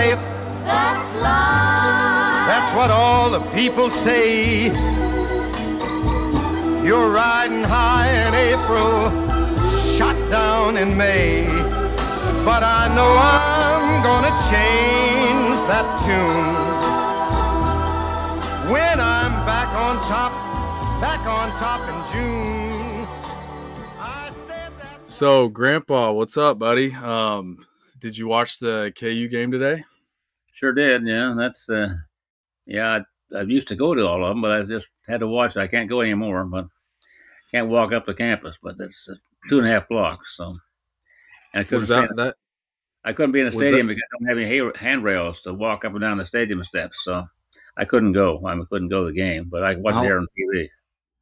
that's life. That's life. That's what all the people say. You're riding high in April, shot down in May. But I know I'm gonna change that tune. When I'm back on top, back on top in June. I said that's So, Grandpa, what's up, buddy? Um, did you watch the KU game today? Sure did, yeah. That's uh, yeah. I, I used to go to all of them, but I just had to watch. I can't go anymore, but can't walk up the campus. But that's uh, two and a half blocks, so. And I couldn't, Was that that? I couldn't be in the stadium that- because I don't have any handrails to walk up and down the stadium steps, so I couldn't go. I couldn't go to the game, but I watched How- it here on TV.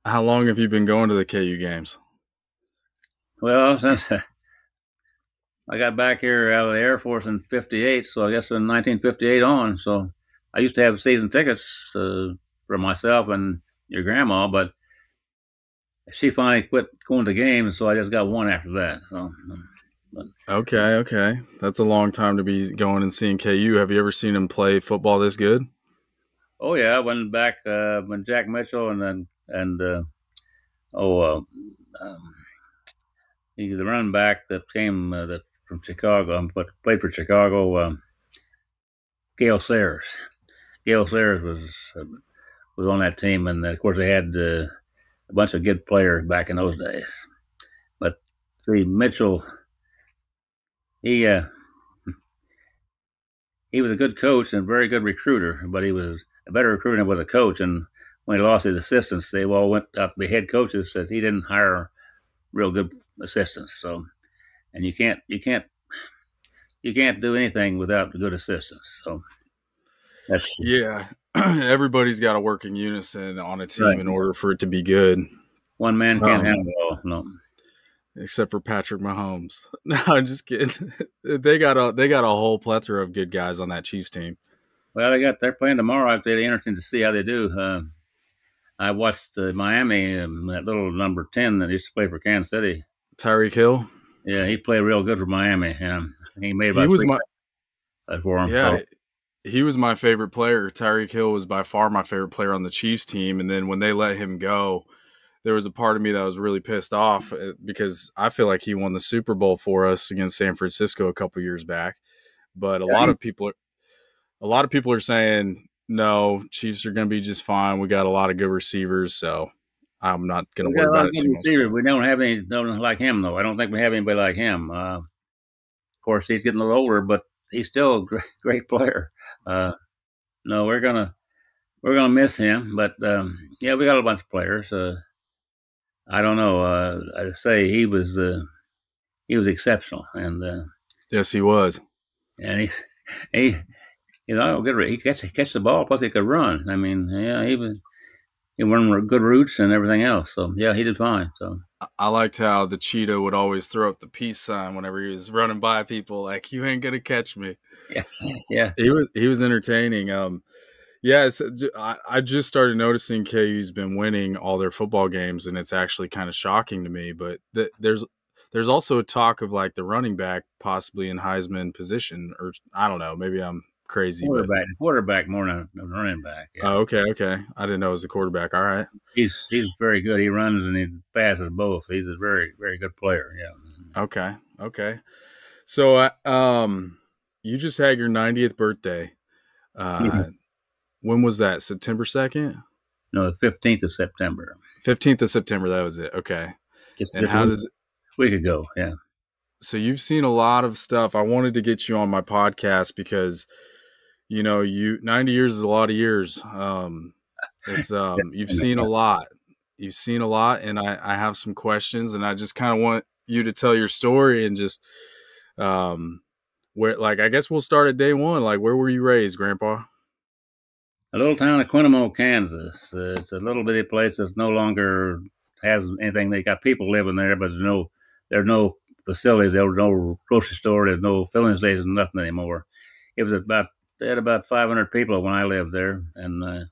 How long have you been going to the KU games? Well, since I got back here out of the Air Force in '58, so I guess in 1958 on. So I used to have season tickets uh, for myself and your grandma, but she finally quit going to games, so I just got one after that. So Okay, okay, that's a long time to be going and seeing KU. Have you ever seen him play football this good? Oh yeah, I went back uh, when Jack Mitchell and then and uh, oh, uh, um, he the running back that came uh, that from Chicago, um, but played for Chicago. Um, Gale Sayers. Gale Sayers was uh, was on that team, and of course they had uh, a bunch of good players back in those days. But see, Mitchell, he uh, he was a good coach and very good recruiter, but he was a better recruiter than was a coach. And when he lost his assistants, they all went up to be head coaches. Said he didn't hire real good assistants. So, and you can't you can't you can't do anything without good assistance. So that's Yeah, everybody's got to work in unison on a team Right. in order for it to be good. one man can't Um, handle it all. No. Except for Patrick Mahomes. No, I'm just kidding. they got a they got a whole plethora of good guys on that Chiefs team. Well, they got they're playing tomorrow. It'll be interesting to see how they do. Uh, I watched uh, Miami, um, that little number ten that used to play for Kansas City. Tyreek Hill. Yeah, he played real good for Miami. Yeah. he made about He was my for him. yeah. So, He was my favorite player. Tyreek Hill was by far my favorite player on the Chiefs team. And then when they let him go, there was a part of me that was really pissed off uh, because I feel like he won the Super Bowl for us against San Francisco a couple years back. But a Yeah, lot of people are a lot of people are saying no, Chiefs are going to be just fine. We got a lot of good receivers, so I'm not going to worry about it too much. We don't have any don't like him though. I don't think we have anybody like him. Uh, of course, he's getting a little older, but he's still a great, great player. Uh, no, we're gonna we're gonna miss him, but um, yeah, we got a bunch of players. Uh, I don't know. Uh, I say he was uh, he was exceptional, and uh, Yes, he was. and he he you know good. He catch he catch the ball, plus he could run. I mean, yeah, he was he run good roots and everything else. So yeah, he did fine. So I liked how the cheetah would always throw up the peace sign whenever he was running by people, like "You ain't gonna catch me." yeah, yeah. He was he was entertaining. Um, yeah, it's, j- I, I just started noticing KU's been winning all their football games, and it's actually kind of shocking to me. But th- there's there's also a talk of like the running back possibly in Heisman position, or I don't know, maybe I'm crazy. But quarterback, quarterback more than a running back. Yeah. oh, okay, okay, I didn't know it was the quarterback. All right, he's he's very good. He runs and he passes both. He's a very very good player. Yeah. okay, okay. So, uh, um, you just had your 90th birthday. Uh, Mhm. When was that? September 2nd? No, the fifteenth of September. 15th of September. That was it. Okay. Just, And how a does week ago? Yeah. so you've seen a lot of stuff. I wanted to get you on my podcast because you know, you 90 years is a lot of years. Um it's um you've seen a lot. You've seen a lot and I I have some questions and I just kind of want you to tell your story and just um where like I guess we'll start at day 1. Like where were you raised, grandpa? A little town of Quenemo, Kansas. Uh, it's a little bitty place that's no longer has anything. They got people living there, but there's no there's no facilities. There's no grocery store. There's no filling station. Nothing anymore. It was about they had about 500 people when I lived there, and uh,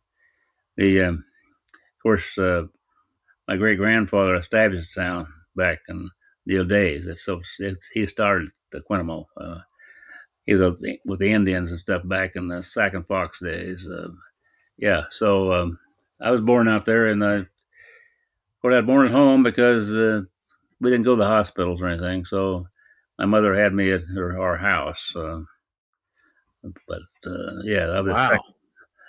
the um, of course uh, my great grandfather established the town back in the old days. So he started the Quenemo. Uh, he was uh, with the Indians and stuff back in the Sac and Fox days. Uh, yeah, so um, I was born out there, and I, of course, I was born at home because uh, we didn't go to the hospitals or anything. So my mother had me at her, our house. But uh, yeah, I was, Wow. sec-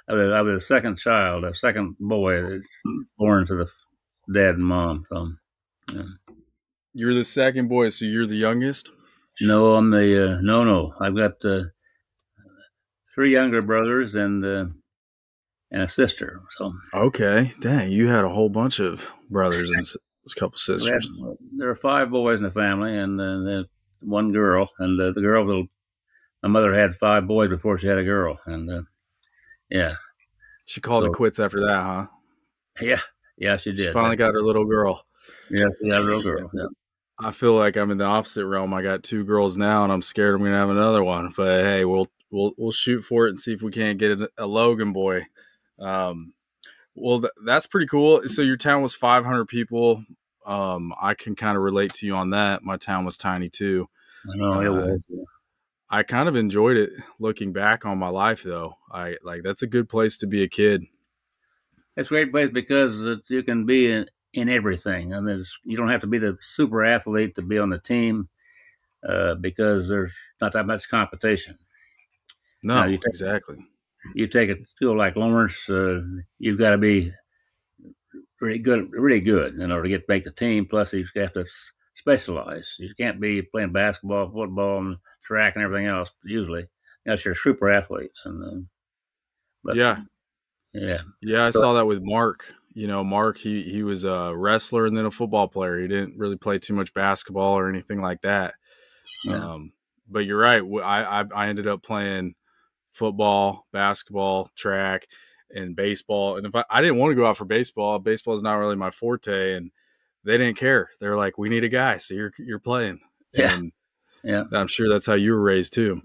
I was I was a second child, a second boy born to the dad and mom. So yeah. You're the second boy, so you're the youngest. no, I'm the uh, no no. I've got uh, three younger brothers and uh, and a sister. So Okay, dang, you had a whole bunch of brothers and a couple we had, sisters. there are five boys in the family and uh, then one girl. And uh, the girl, will, my mother had five boys before she had a girl. And uh, yeah, She called So- it quits after that, huh? yeah, yeah, she She did. finally got her little girl. yeah, she had a little girl. Yeah. I feel like I'm in the opposite realm. I got two girls now, and I'm scared I'm gonna have another one. But hey, we'll we'll we'll shoot for it and see if we can't get a, a Logan boy. Um, well, th- that's pretty cool. So your town was 500 people. Um, I can kind of relate to you on that. My town was tiny too. I know it Uh, was. I kind of enjoyed it looking back on my life, though. I like that's a good place to be a kid. It's a great place because you can be in, in everything. I mean, it's, you don't have to be the super athlete to be on the team uh, because there's not that much competition. No, No, you take- exactly. You take a school like Lawrence, uh, you've got to be really good, really good in order to get make the team. Plus, you have to specialize. You can't be playing basketball, football, and track and everything else. Usually, unless you're a super athlete. And uh, but, Yeah. yeah, Yeah, I So- saw that with Mark. You know, Mark he he was a wrestler and then a football player. He didn't really play too much basketball or anything like that. Yeah. Um, but you're right. I I ended up playing football, basketball, track, and baseball. And if I, I didn't want to go out for baseball, baseball is not really my forte, and they didn't care. They're like, "We need a guy, so you're you're playing." Yeah. And Yeah. I'm sure that's how you were raised too.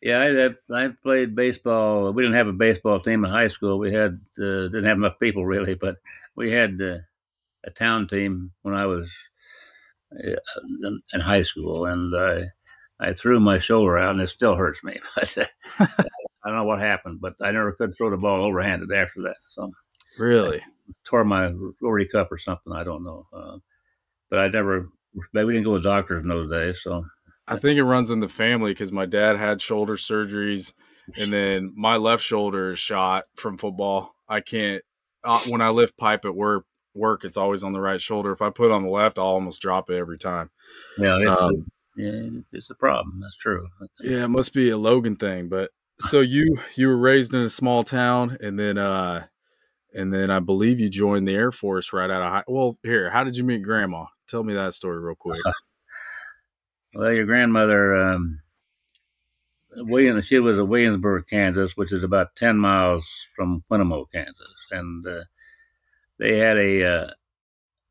Yeah, I, I played baseball. We didn't have a baseball team in high school. We had uh, didn't have enough people really, but we had uh, a town team when I was uh, in, high school, and I I threw my shoulder out, and it still hurts me. But uh, I don't know what happened, but I never could throw the ball overhanded after that. So Really? tore my rotary cup or something. I don't know, uh, but I never. But we didn't go to doctors in those days, so I think it runs in the family because my dad had shoulder surgeries, and then my left shoulder is shot from football. I can't uh, when I lift pipe at work. Work, it's always on the right shoulder. If I put it on the left, I'll almost drop it every time. yeah, it's Um, yeah, it's a problem. That's true. But, uh, Yeah, it must be a Logan thing. But so you you were raised in a small town, and then uh, and then I believe you joined the Air Force right out of high. Well, here, how did you meet Grandma? Tell me that story real quick. Well, your grandmother, um, William, she was in Williamsburg, Kansas, which is about ten miles from Quenemo, Kansas, and uh, they had a uh,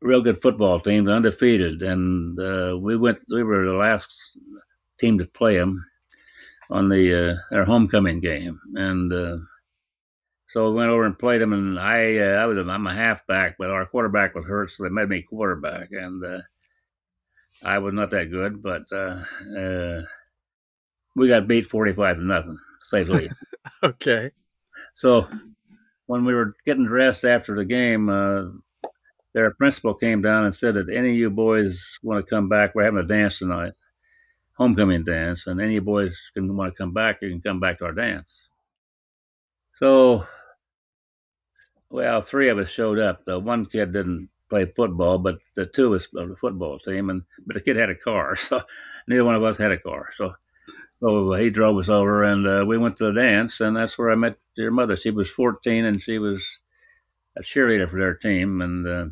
real good football team, undefeated, and uh, we went. We were the last team to play them on the uh, their homecoming game, and uh, so we went over and played them. And I, uh, I was, I'm a halfback, but our quarterback was hurt, so they made me quarterback, and uh, I was not that good, but uh, uh, we got beat 45 to nothing, to say the least. okay. So when we were getting dressed after the game, uh, their principal came down and said that any of you boys want to come back, we're having a dance tonight, homecoming dance, and any of you boys can want to come back, you can come back to our dance. So, well, three of us showed up. The one kid didn't play football, but the two of us of the football team, and but the kid had a car, so neither one of us had a car. So, so he drove us over, and uh, we went to the dance, and that's where I met your mother. She was 14, and she was a cheerleader for their team, and uh,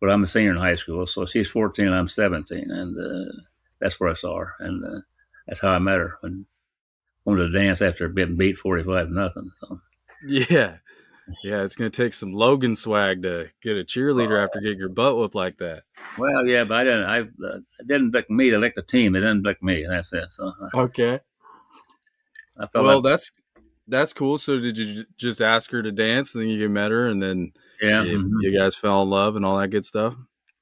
but I'm a senior in high school, so she's 14, I'm 17, and uh, that's where I saw her, and uh, that's how I met her. And wanted to the dance after getting beat 45 nothing. So Yeah. Yeah, it's gonna take some Logan swag to get a cheerleader after getting your butt whipped like that. well, yeah, but I didn't. I uh, it didn't pick me. They licked the team. It didn't pick me. That's it. So Okay. I felt Well, like, that's that's cool. So did you j- just ask her to dance, and then you met her, and then yeah. you, mhm. you guys fell in love and all that good stuff?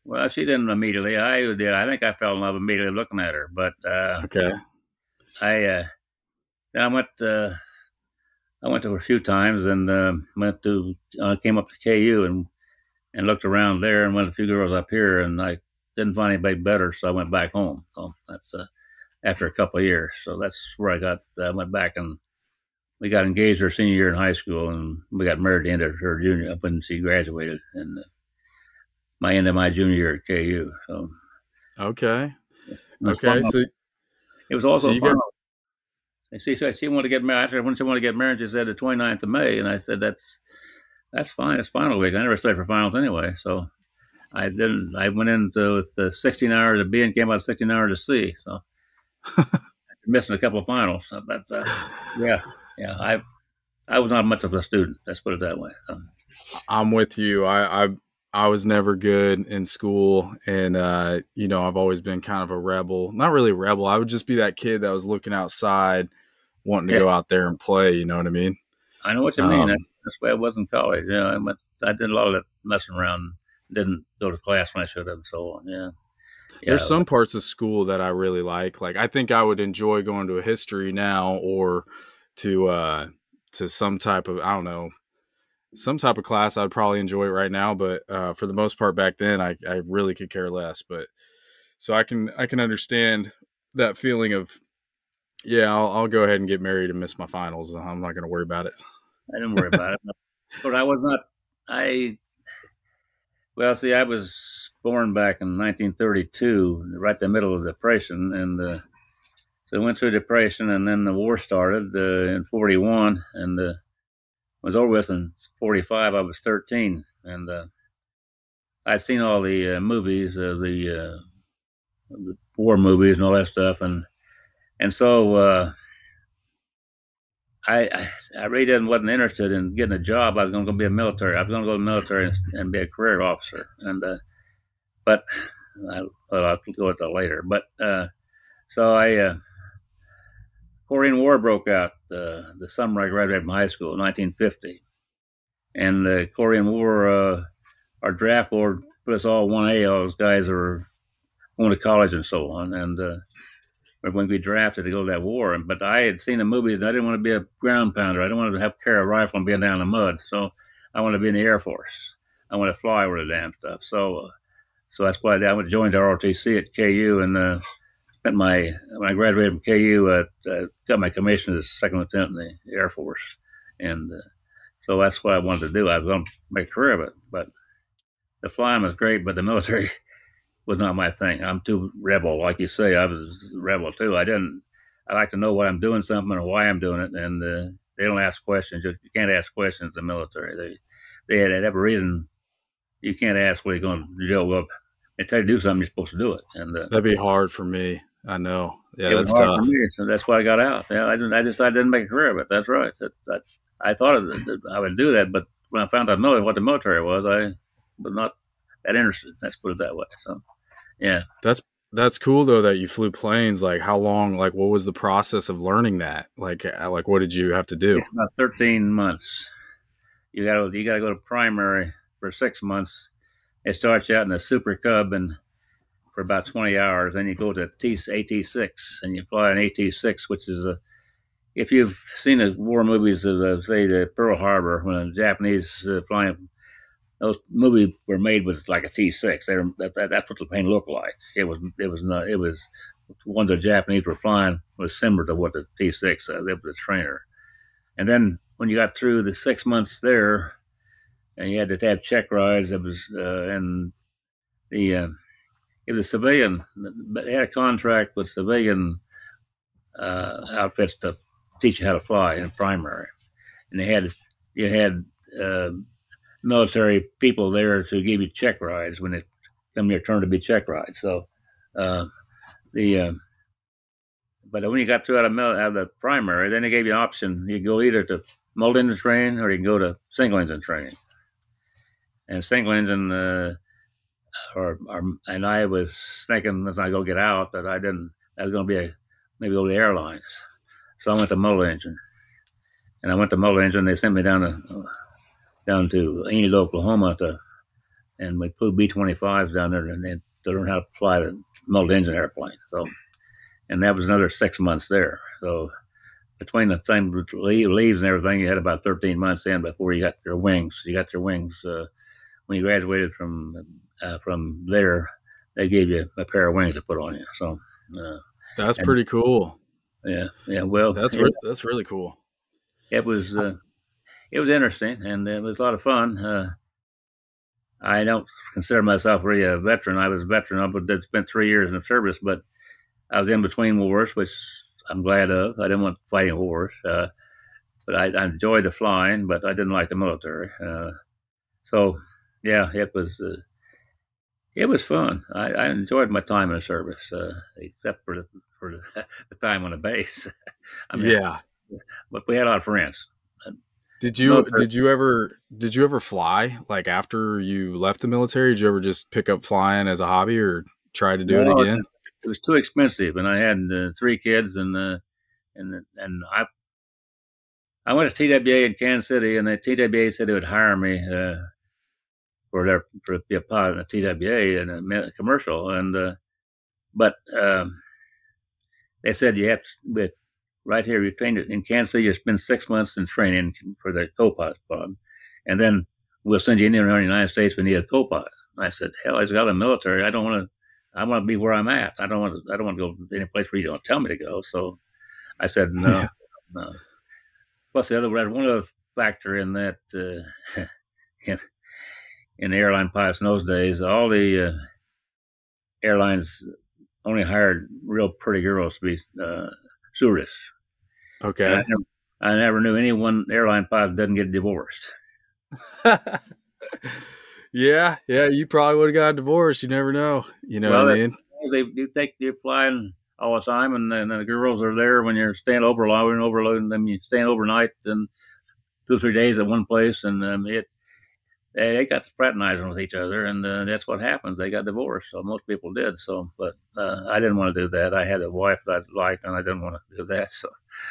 Well, she didn't immediately. I did. I think I fell in love immediately looking at her. But uh, Okay. I uh, I went. Uh, I went to a few times and uh, went to. Uh, came up to KU and and looked around there and went a few girls up here and I didn't find anybody better, so I went back home. So that's uh, after a couple of years. So that's where I got. I went back and we got engaged our senior year in high school, and we got married the end of her junior up when she graduated, and uh, my end of my junior year at KU. So okay, okay, so it was also so fun. Got... And she said she wanted to get married. After when she wanted to get married, she said the 29th of May, and I said that's that's fine. It's final week. I never stayed for finals anyway, so I didn't. I went into with the 16 hours of B and came out 16 hours of C. So missing a couple of finals, but uh, yeah, yeah. I I was not much of a student. Let's put it that way. So. I'm with you. I, I I was never good in school, and uh, you know, I've always been kind of a rebel. Not really a rebel. I would just be that kid that was looking outside, wanting to yeah. go out there and play. You know what I mean? I know what you mean. Um, that's why I was in college. Yeah, I, went, I did a lot of that messing around. Didn't go to class when I should have, and so on. Yeah. yeah There's some parts of school that I really like. Like I think I would enjoy going to a history now, or to uh to some type of I don't know some type of class I'd probably enjoy it right now, but uh, for the most part back then I, I really could care less. But so I can I can understand that feeling of yeah I'll, I'll go ahead and get married and miss my finals. I'm not going to worry about it. I didn't worry about it, but I was not I. Well, see, I was born back in 1932, right in the middle of the Depression, and uh, so I went through depression, and then the war started uh, in '41, and uh, was over with in 45. I was 13, and uh, I'd seen all the uh, movies, uh, the, uh, the, war movies, and all that stuff, and and so uh, I I really wasn't interested in getting a job. I was going to be a military. I was going to go to the military and, and be a career officer, and uh, but I, well, I'll go into that later. But so I Korean War broke out uh, the summer I graduated from high school, 1950, and the Korean War, uh, our draft board put us all one A. All those guys are going to college and so on, and uh, we're going to be drafted to go to that war. But I had seen the movies, and I didn't want to be a ground pounder. I didn't want to have to carry a rifle and be down in the mud. So I wanted to be in the Air Force. I wanted to fly over the damn stuff. So, uh, so that's why I, joined ROTC at KU, and spent my when I graduated from KU, I uh, got my commission as second lieutenant in the Air Force, and uh, so that's what I wanted to do. I was going to make a career of it, but the flying was great, but the military was not my thing. I'm too rebel, like you say. I was rebel too. I didn't. I like to know what I'm doing something or why I'm doing it, and uh, they don't ask questions. You can't ask questions in the military. They they had, every reason. You can't ask what you're going to do. Well, they tell you to do something, you're supposed to do it. And uh, that'd be hard for me. I know. Yeah, it that's tough. Me, so that's why I got out. Yeah, I, I decided I didn't make a career of it. That's right. That, that, I thought that I would do that, but when I found out what the military was, I was not that interested. Let's put it that way. So, yeah. That's that's cool though that you flew planes. Like, how long? Like, what was the process of learning that? Like, uh, like what did you have to do? It's about thirteen months. You got to you got to go to primary for six months. It starts out in a Super Cub and for about 20 hours. Then you go to T- AT6 and you fly an AT6, which is a, if you've seen the war movies of, uh, say, the Pearl Harbor, when the Japanese uh, flying, those movies were made with like a T6. They were, that, that, that's what the plane looked like. It was, it was not, it was, one the Japanese were flying was similar to what the T6, uh, they were the trainer. And then when you got through the six months there, and you had to have check rides, it was, uh, and the, uh, it was civilian. They had a contract with civilian uh, outfits to teach you how to fly in primary, and they had you had uh, military people there to give you check rides when it come your turn to be check rides. So uh, the uh, but when you got through out of, out of the primary, then they gave you an option. You go either to multi engine training or you can go to single engine training. And single engine uh, or, or and I was thinking as I go get out that I didn't that was going to be a maybe go to the airlines, so I went to multi engine, and I went to multi engine. They sent me down to down to Enid, Oklahoma to, and we flew B twenty fives down there, and they to learn how to fly the multi engine airplane. So, and that was another six months there. So, between the le- leaves and everything, you had about 13 months in before you got your wings. You got your wings uh, when you graduated from uh, from there. They gave you a pair of wings to put on you. So uh, That's And- pretty cool. yeah, yeah. Well, That's it, re- that's really cool. it was uh, it was interesting and it was a lot of fun. Uh, I don't consider myself really a veteran. I was a veteran. I spent three years in the service, but I was in between wars, which I'm glad of. I didn't want fighting wars, uh, but I, I enjoyed the flying, but I didn't like the military. Uh, so, yeah, it was uh, it was fun. I, I enjoyed my time in the service, uh, except for the, for the, the time on the base. I mean, yeah. but we had a lot of friends. Did you did you ever did you ever fly like after you left the military? Did you ever just pick up flying as a hobby or try to do No, it again? it was too expensive, and I had uh, three kids, and uh, and and I I went to TWA in Kansas City, and the TWA said they would hire me uh, for their for to be a pilot in the TWA and a commercial, and uh, but um, they said you have to with right here you trained in Kansas City. You spend six months in training for the co-pilot pod, and then we'll send you anywhere in the United States. We need a co-pilot. And I said, hell, he's got the military. I don't want to. I want to be where I'm at. I don't want to. I don't want to go any place where you don't tell me to go. So I said no, Yeah. no. Plus the other one other factor in that uh, in, in the airline pilots in those days, all the uh, airlines only hired real pretty girls to be uh, stewardess. Okay. I, never, I never knew anyone airline pilot doesn't get divorced. yeah, yeah, you probably would have got divorced. You never know. You know Well, what I mean? They you take you're flying all the time, and, and the girls are there when you're staying overloading, overloading them. You staying overnight and two or three days at one place, and um, it they, they got fraternizing with each other, and uh, that's what happens. They got divorced, so most people did. So, but uh, I didn't want to do that. I had a wife that I liked, and I didn't want to do that. So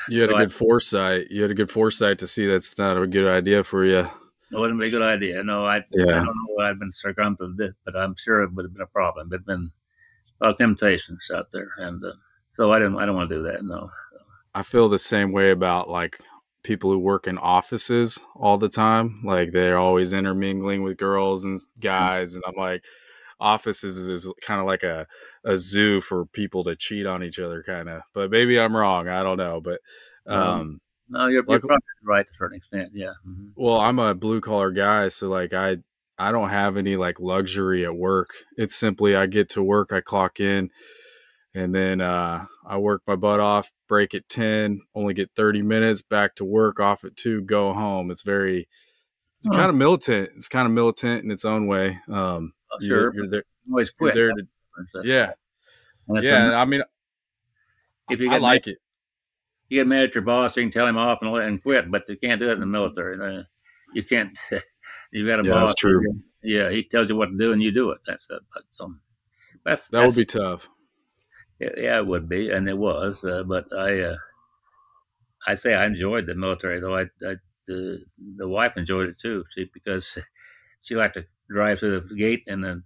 You had So a I- good foresight. You had a good foresight to see that's not a good idea for you. it wouldn't be a good idea. No, I, I don't know why I've been to this, but I'm sure it would have been a problem. It'd been a lot of temptations out there, and uh, so I didn't. I don't want to do that. No. I feel the same way about like people who work in offices all the time. Like they're always intermingling with girls and guys, and I'm like, offices is, is kind of like a a zoo for people to cheat on each other, kind of. But maybe I'm wrong. I don't know. But Um, No, you're, Like- you're probably right to a certain extent. Yeah. hmm well, I'm a blue collar guy, so like I I don't have any like luxury at work. It's simply I get to work, I clock in, and then uh, I work my butt off. Break at ten, only get thirty minutes. Back to work, off at two, go home. It's very, it's Huh. kind of militant. It's kind of militant in its own way. Um, Oh, you're- sure. you're there. Always You're quit. there to, yeah, that's yeah. I mean, if you I like mad, it. you get mad at your boss, you can tell him off and, let- and quit, but you can't do it in the military. You can't. You got a Yeah, boss. that's true. Yeah, he tells you what to do and you do it. That's um, that's That would be tough. Yeah, it would be, and it was. Uh, but I, uh, I say I enjoyed the military, though. I, I the the wife enjoyed it too. See, because she liked to drive through the gate, and then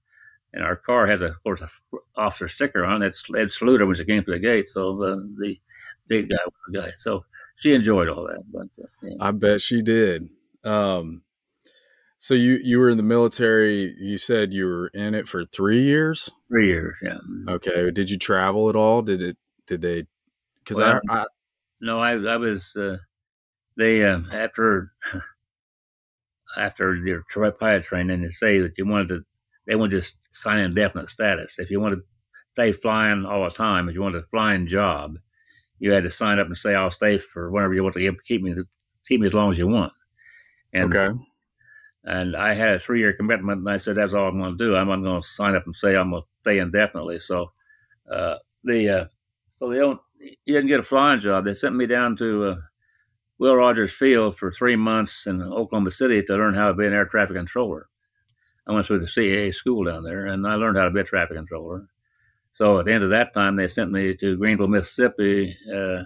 and our car has a, of course, a officer sticker on it. They'd salute her when she came through the gate. So the the big guy guy. So she enjoyed all that. But uh, yeah. I bet she did. Um, so you you were in the military. You said you were in it for three years. three years, yeah. Okay. Did you travel at all? Did it? Did they? Because Well, I, I No, I I was uh, they uh, after after your pilot training they say that you wanted to they wanted to sign indefinite status. If you wanted to stay flying all the time, if you wanted a flying job, you had to sign up and say I'll stay for whenever you want to keep me keep me as long as you want. And okay. And I had a three year commitment, and I said that's all I'm going to do. I'm not going to sign up and say I'm going to stay indefinitely. So uh, the uh, so they don't you didn't get a flying job. They sent me down to uh, Will Rogers Field for three months in Oklahoma City to learn how to be an air traffic controller. I went through the CAA school down there, and I learned how to be a traffic controller. So at the end of that time, they sent me to Greenville, Mississippi, uh,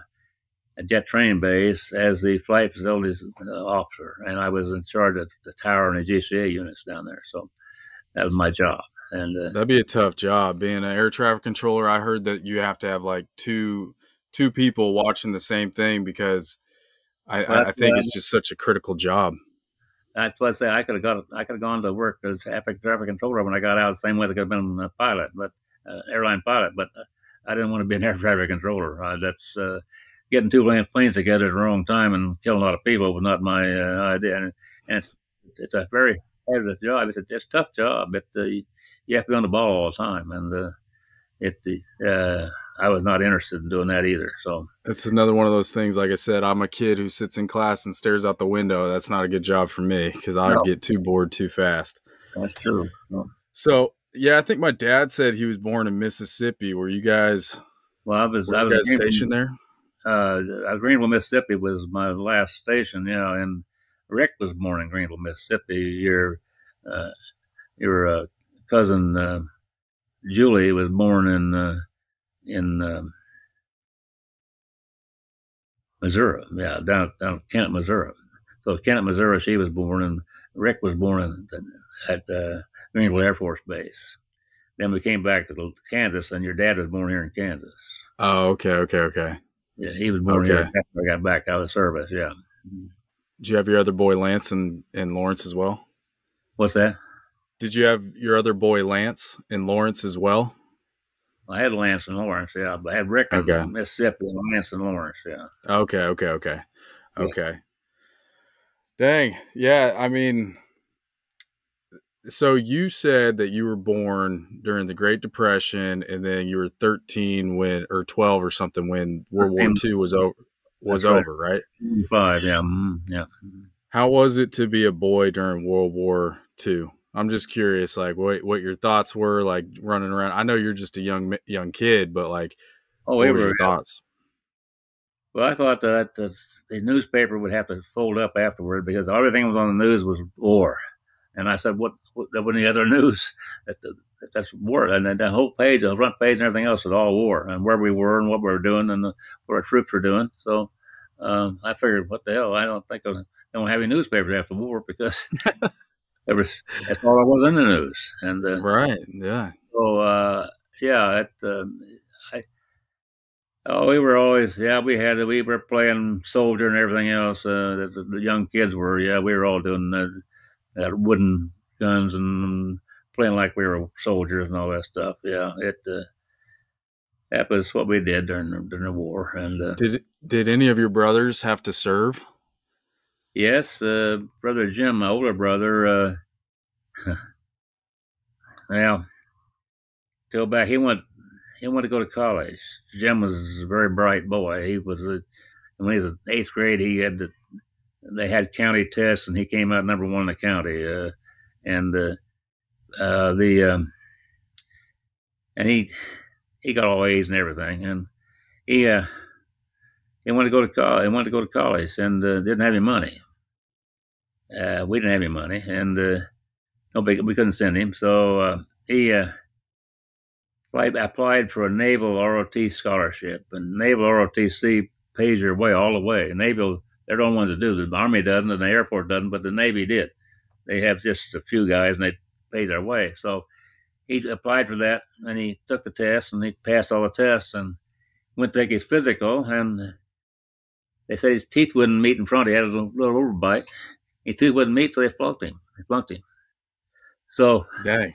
jet training base as the flight facilities uh, officer, and I was in charge of the tower and the GCA units down there. So that was my job. And uh, That'd be a tough job being an air traffic controller. I heard that you have to have like two two people watching the same thing because I, I, I think it's just such a critical job. That's what I say. I could have got. I could have gone to work as traffic traffic controller when I got out. The same way I could have been a pilot, but uh, airline pilot. But uh, I didn't want to be an air traffic controller. Uh, that's uh, getting two plane- planes together at the wrong time and killing a lot of people was not my uh, idea. And, and it's it's a very hazardous job. It's a, it's a tough job. But uh, you, you have to be on the ball all the time, and uh, it. Uh, I was not interested in doing that either. So It's another one of those things. Like I said, I'm a kid who sits in class and stares out the window. That's not a good job for me because I would No. get too bored too fast. that's true. So, So yeah, I think my dad said he was born in Mississippi. Were you guys, well, I was. I was stationed there? Uh, uh, Greenville, Mississippi was my last station, you know, and Rick was born in Greenville, Mississippi. Your, uh, your uh, cousin uh, Julie was born in uh, in um Missouri, yeah, down down Kennett, Missouri. So Kennett, Missouri, she was born, and Rick was born in, at uh, Greenville Air Force Base. Then we came back to Kansas, and your dad was born here in Kansas. Oh, okay, okay, okay. Yeah, he was born here Okay. after I got back out of service. Yeah. Mm-hmm. Did you have your other boy Lance and, and Lawrence as well? What's that? Did you have your other boy Lance and Lawrence as well? I had Lance and Lawrence. Yeah, but I had Rick in Okay. Mississippi and Lance and Lawrence. Yeah. Okay, okay, okay, Yeah. okay. Dang, yeah. I mean, so you said that you were born during the Great Depression, and then you were thirteen when, or twelve or something when World War II was over. Was right. over, right? Five. Yeah. mhm, yeah. How was it to be a boy during World War II? I'm just curious, like what what your thoughts were, like running around. I know you're just a young young kid, but like, Oh, what were. your thoughts? Well, I thought that the, the newspaper would have to fold up afterward because everything was on the news was war, and I said, "What? what there wasn't any other news? That the, that's war." And then the whole page, the front page, and everything else was all war and where we were and what we were doing and the, what our troops were doing. So um, I figured, what the hell? I don't think I don't have any newspapers after war because there was that's all I was in the news. And uh, Right? Yeah. so uh, yeah, it, um, I oh we were always yeah we had we were playing soldier and everything else. Uh, that the, the young kids were yeah we were all doing that, that wooden guns and playing like we were soldiers and all that stuff. Yeah, it uh, that was what we did during the, during the war. And uh, Did did any of your brothers have to serve? yes, uh, brother Jim, my older brother. Uh, well, till back he went he wanted to go to college. Jim was a very bright boy. He was a, when he was in eighth grade. He had to, they had county tests, and he came out number one in the county. Uh, and uh, uh, the um, and he he got all A's and everything. And he uh, he wanted to go to college. He wanted to go to college, and uh, didn't have any money. Uh, we didn't have any money, and uh, nobody we couldn't send him. So uh, he. Uh, applied, applied for a naval ROT scholarship, and naval ROTC pays your way all the way. Naval, they're the only ones that do. The Army doesn't, and the Air Force doesn't, but the Navy did. They have just a few guys, and they pay their way. So he applied for that, and he took the test, and he passed all the tests, and went to take his physical, and they said his teeth wouldn't meet in front. He had a little, little overbite. His teeth wouldn't meet, so they flunked him. They flunked him. So Dang.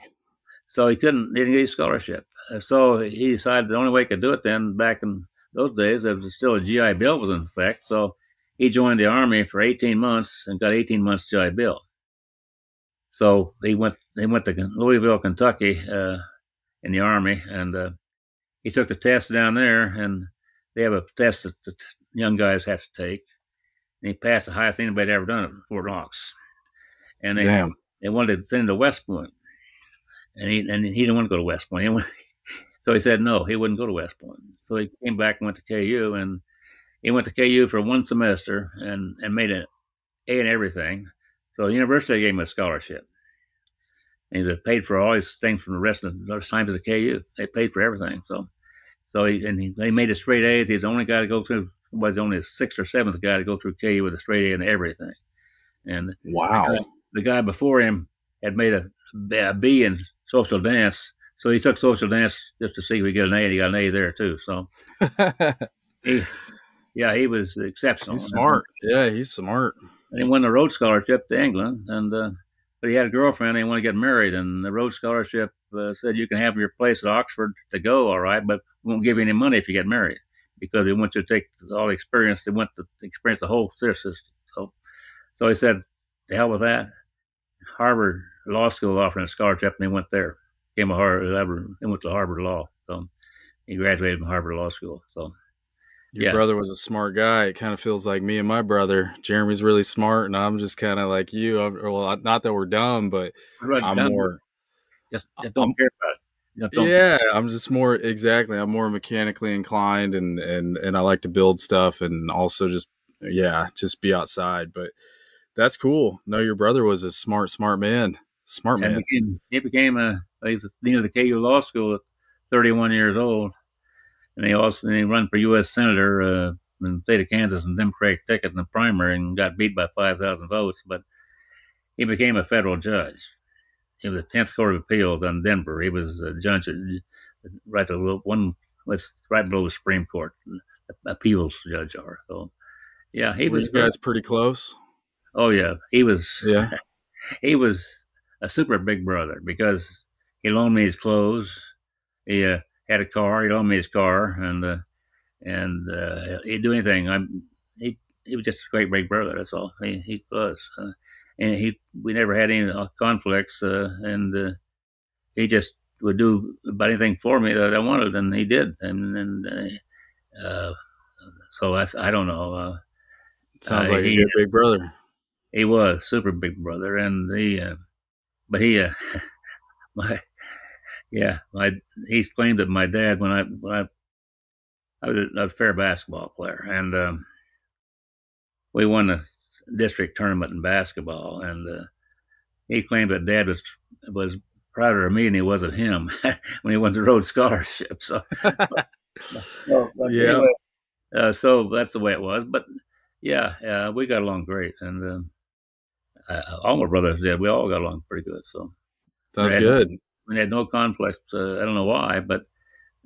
so he couldn't, he didn't get his scholarship. So he decided the only way he could do it then, back in those days, there was still a GI Bill was in effect. So he joined the Army for 18 months and got 18 months GI Bill. So he went, he went to Louisville, Kentucky, uh, in the Army, and uh, he took the test down there, and they have a test that the young guys have to take. And he passed the highest anybody had ever done at Fort Knox. And they, Damn. they wanted to send him to West Point and he and he didn't want to go to West Point. He so he said no, he wouldn't go to West Point. So he came back and went to KU, and he went to KU for one semester and and made an A in everything. So the university gave him a scholarship, and he was paid for all his things from the rest of the time as a KU. They paid for everything. So so he and he, they made a straight A's. He's the only guy to go through. Was only the sixth or seventh guy to go through KU with a straight A in everything. And Wow. the guy before him had made a, a B in social dance, so he took social dance just to see if he get an A, and he got an A there too. So he, yeah, he was exceptional. He's smart. Yeah, he's smart. And he won the Rhodes Scholarship to England, and uh, but he had a girlfriend. and He wanted to get married, and the Rhodes Scholarship uh, said you can have your place at Oxford to go, all right, but we won't give you any money if you get married because they want you to take all the experience. They want to experience the whole system. So, so he said, "To hell with that." Harvard Law School offered a scholarship, and he went there. Came a Harvard. He went to Harvard Law. So he graduated from Harvard Law School. So Your Yeah. brother was a smart guy. It kind of feels like me and my brother. Jeremy's really smart, and I'm just kind of like you. I'm, well, not that we're dumb, but Right, I'm done. more. just, just don't care about it. Just don't Yeah, I'm just more exactly. I'm more mechanically inclined, and and and I like to build stuff, and also just yeah, just be outside. But that's cool. No, your brother was a smart, smart man. Smart And man. became, he became a he was dean of the KU Law School at 31 years old, and he also he run for U.S. senator uh, in the state of Kansas and Democratic ticket in the primary and got beat by 5,000 votes. But he became a federal judge. He was the 10th Court of Appeals in Denver. He was a judge at, right below one was right below the Supreme Court appeals judge are. So yeah, he Were was you guys pretty close? Oh yeah, he was Yeah. he was a super big brother because he loaned me his clothes. He uh, had a car. He loaned me his car, and uh, and uh, he'd do anything. I'm he he was just a great big brother. That's all he he was, uh, and he we never had any uh, conflicts, uh, and uh, he just would do about anything for me that I wanted, and he did, and and uh, so I I don't know. Uh, Sounds like a he- good big brother. he was super big brother, and he, uh, but he, uh, my, yeah, my, he's claimed that my dad when I when I, I was a, a fair basketball player, and um, we won the district tournament in basketball, and uh, he claimed that dad was was prouder of me than he was of him when he won the Rhodes Scholarship. So, so, Yeah. anyway, uh, so that's the way it was. But yeah, uh, we got along great, and. Um, uh, all my brothers did. We all got along pretty good. So That's good. We had no conflict. Uh, I don't know why, but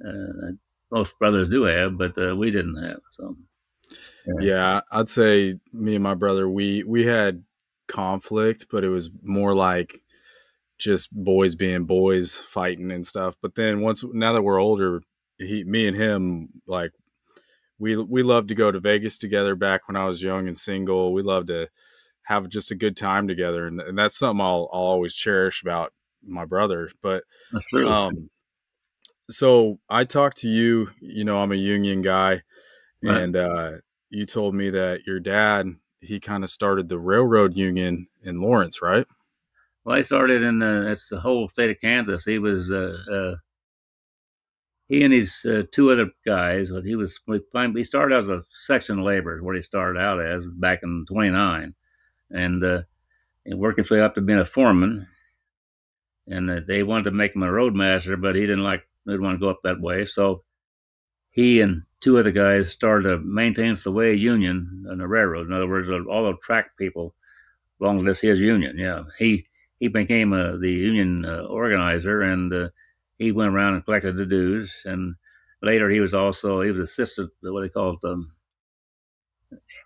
uh, most brothers do have, but uh, we didn't have. So Yeah, I'd say me and my brother we we had conflict, but it was more like just boys being boys fighting and stuff. But then once now that we're older, he me and him like we we loved to go to Vegas together back when I was young and single. We loved to have just a good time together and, and that's something I'll I'll always cherish about my brother. But um, so I talked to you. You know, I'm a union guy, Right. and uh, you told me that your dad he kind of started the railroad union in Lawrence, right? well, he started in the, it's the whole state of Kansas. He was uh, uh, he and his uh, two other guys. But he was we find he started as a section laborer, what he started out as back in '29, and uh, and working his way up to being a foreman. And uh, they wanted to make him a roadmaster, but he didn't like didn't want to go up that way. So he and two other guys started a maintenance the way union on the railroad. In other words, all the track people belonged to this his union. Yeah, he he became uh, the union uh, organizer, and uh, he went around and collected the dues. And later, he was also he was assistant what they called um,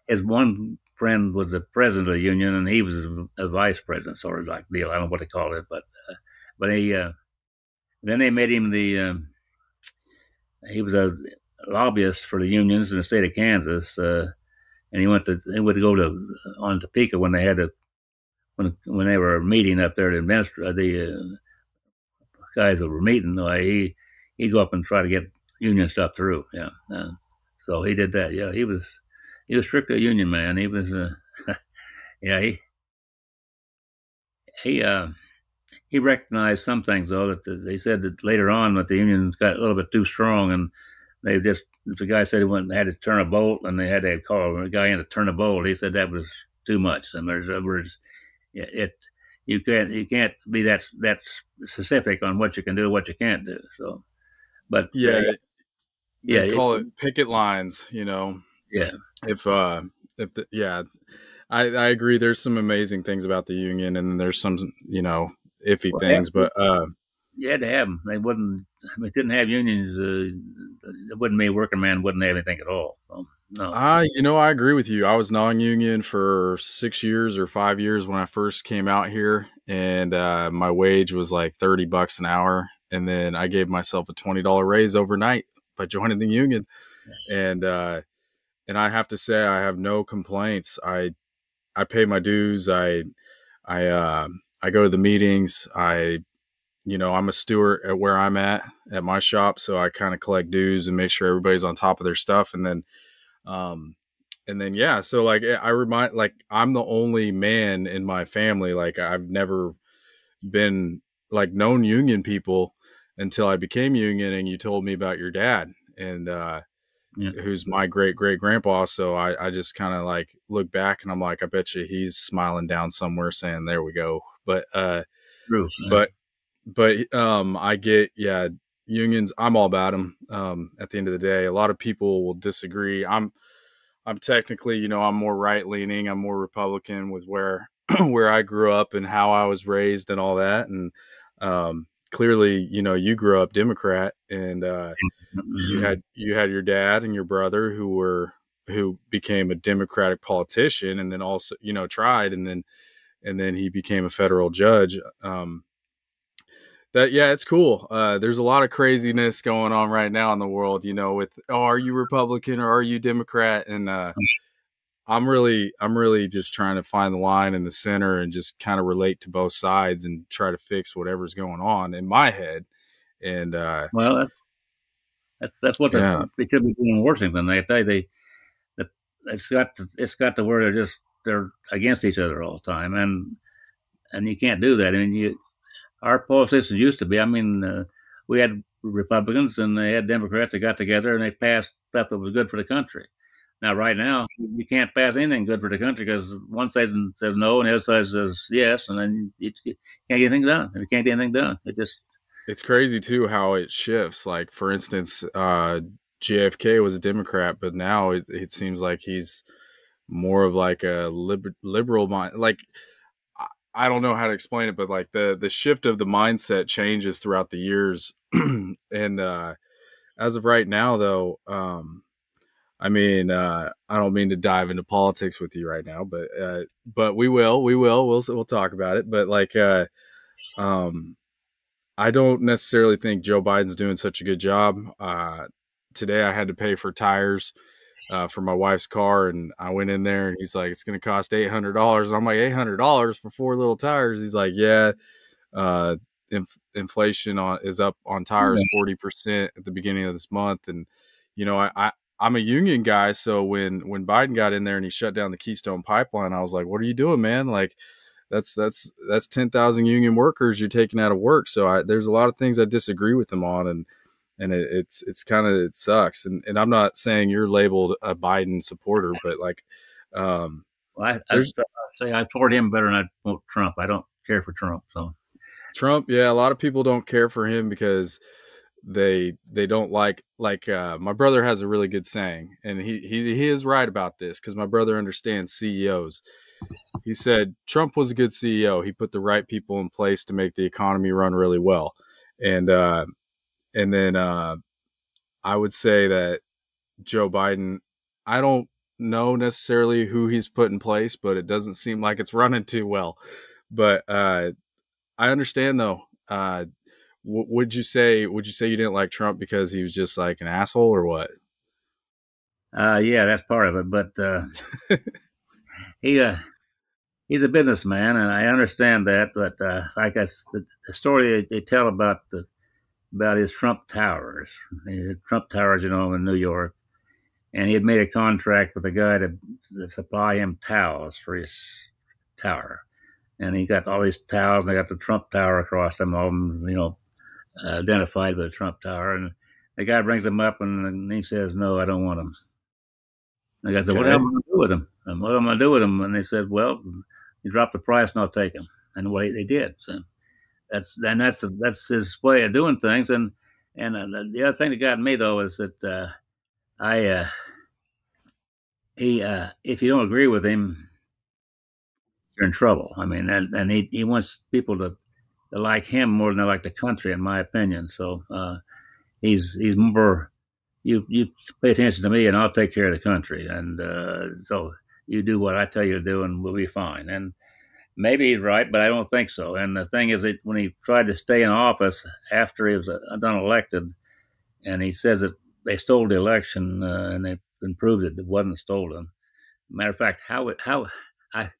his one friend was the president of the union, and he was a, a vice president, sort of like deal. I don't know what they call it, but uh, but he uh, then they made him the um, he was a lobbyist for the unions in the state of Kansas, uh, and he went to he would go to on Topeka when they had to when when they were meeting up there, to administr the uh, guys that were meeting, uh, he he'd go up and try to get union stuff through. Yeah, uh, so he did that. Yeah, he was he was strictly a union man. He was, uh, yeah, he he uh, he recognized some things though that the, they said that later on that the unions got a little bit too strong and they just the guy said he went and had to turn a bolt and they had to call a guy in to turn a bolt. He said that was too much and there's others it, it you can't you can't be that that specific on what you can do what you can't do. So, but Yeah, uh, yeah. yeah, call it picket lines. You know, yeah. if uh, if the, yeah, I I agree. There's some amazing things about the union, and there's some you know iffy Well, things, but uh, you had to have them. They wouldn't. Mean, didn't have unions. Uh, it wouldn't mean working man wouldn't have anything at all. So, no. I, you know, I agree with you. I was non-union for six years or five years when I first came out here, and uh, my wage was like thirty bucks an hour, and then I gave myself a twenty dollar raise overnight by joining the union, and uh, and I have to say I have no complaints. I I pay my dues. I I uh, I go to the meetings. I you know, I'm a steward at where I'm at at my shop, so I kind of collect dues and make sure everybody's on top of their stuff, and then, um, and then yeah, so like eh, I remind, like I'm the only man in my family. Like I've never been like known union people until I became union, and you told me about your dad, and uh, yeah. who's my great great grandpa. So I I just kind of like look back, and I'm like, I bet you he's smiling down somewhere, saying, "There we go." But uh, True, but but um, I get yeah unions. I'm all about them. Um, at the end of the day, a lot of people will disagree. I'm I'm technically you know I'm more right leaning. I'm more Republican with where where I grew up and how I was raised and all that. And um, clearly, you know, you grew up Democrat and uh, mm-hmm. you had you had your dad and your brother who were who became a Democratic politician and then also you know tried and then and then he became a federal judge. Um, that yeah it's cool uh, there's a lot of craziness going on right now in the world you know with oh are you republican or are you democrat and uh, i'm really i'm really just trying to find the line in the center and just kind of relate to both sides and try to fix whatever's going on in my head and uh, well that's that's, that's what yeah. they could be doing in washington they say they it's got to, it's got to where they're just they're against each other all the time and and you can't do that i mean you our politicians used to be. I mean, uh, we had Republicans and they had Democrats that got together and they passed stuff that was good for the country. Now, right now, you can't pass anything good for the country because one side says no and the other side says yes, and then you, can't get anything done. You can't get anything done. It just it's crazy too how it shifts. Like for instance, uh, JFK was a Democrat, but now it, it seems like he's more of like a liber- liberal mind. Like I don't know how to explain it, but like the the shift of the mindset changes throughout the years. and uh, as of right now, though, um, I mean, uh, I don't mean to dive into politics with you right now, but uh, but we will, we will, we'll we'll talk about it. But like, uh, um, I don't necessarily think Joe Biden's doing such a good job. Uh, today, I had to pay for tires uh, for my wife's car, and I went in there, and he's like, "It's going to cost eight hundred dollars." I'm like, 800 dollars for four little tires?" He's like, "Yeah." Uh, inf- inflation on is up on tires forty percent at the beginning of this month, and you know, I, I I'm a union guy, so when when Biden got in there and he shut down the Keystone Pipeline, I was like, "What are you doing, man?" Like, that's that's that's ten thousand union workers you're taking out of work. So I, there's a lot of things I disagree with him on, and and it, it's it's kind of it sucks. And and I'm not saying you're labeled a Biden supporter, but like, um, well, I, I say I support him better than I support Trump. I don't care for Trump. So Trump, yeah, a lot of people don't care for him because they they don't like like uh, my brother has a really good saying, and he he he is right about this because my brother understands CEOs. He said Trump was a good CEO. He put the right people in place to make the economy run really well, and uh, and then uh, I would say that Joe Biden, I don't know necessarily who he's put in place, but it doesn't seem like it's running too well. But uh, I understand though. Uh, w- would you say would you say you didn't like Trump because he was just like an asshole or what? Uh, yeah, that's part of it. But uh, he uh, he's a businessman, and I understand that. But uh, like I, the, the story they, they tell about the about his Trump Towers. his Trump Towers, you know, in New York. And he had made a contract with a guy to, to supply him towels for his tower. And he got all these towels, and they got the Trump Tower across them, all them, you know, identified with the Trump Tower. And the guy brings them up, and he says, No, I don't want them. And the guy said, okay. What am I going to do with them? And what am I going to do with them? And they said, Well, you drop the price, and I'll take them. And what they did. So that's and that's that's his way of doing things. And and uh, the other thing that got me though is that uh, I uh, he uh, if you don't agree with him, you're in trouble. I mean, and and he he wants people to, to like him more than they like the country, in my opinion. So uh, he's he's more you you pay attention to me, and I'll take care of the country. And uh, so you do what I tell you to do, and we'll be fine. And maybe he's right, but I don't think so. And the thing is that when he tried to stay in office after he was uh, done elected, and he says that they stole the election uh, and they proved it, it wasn't stolen. Matter of fact, how it how I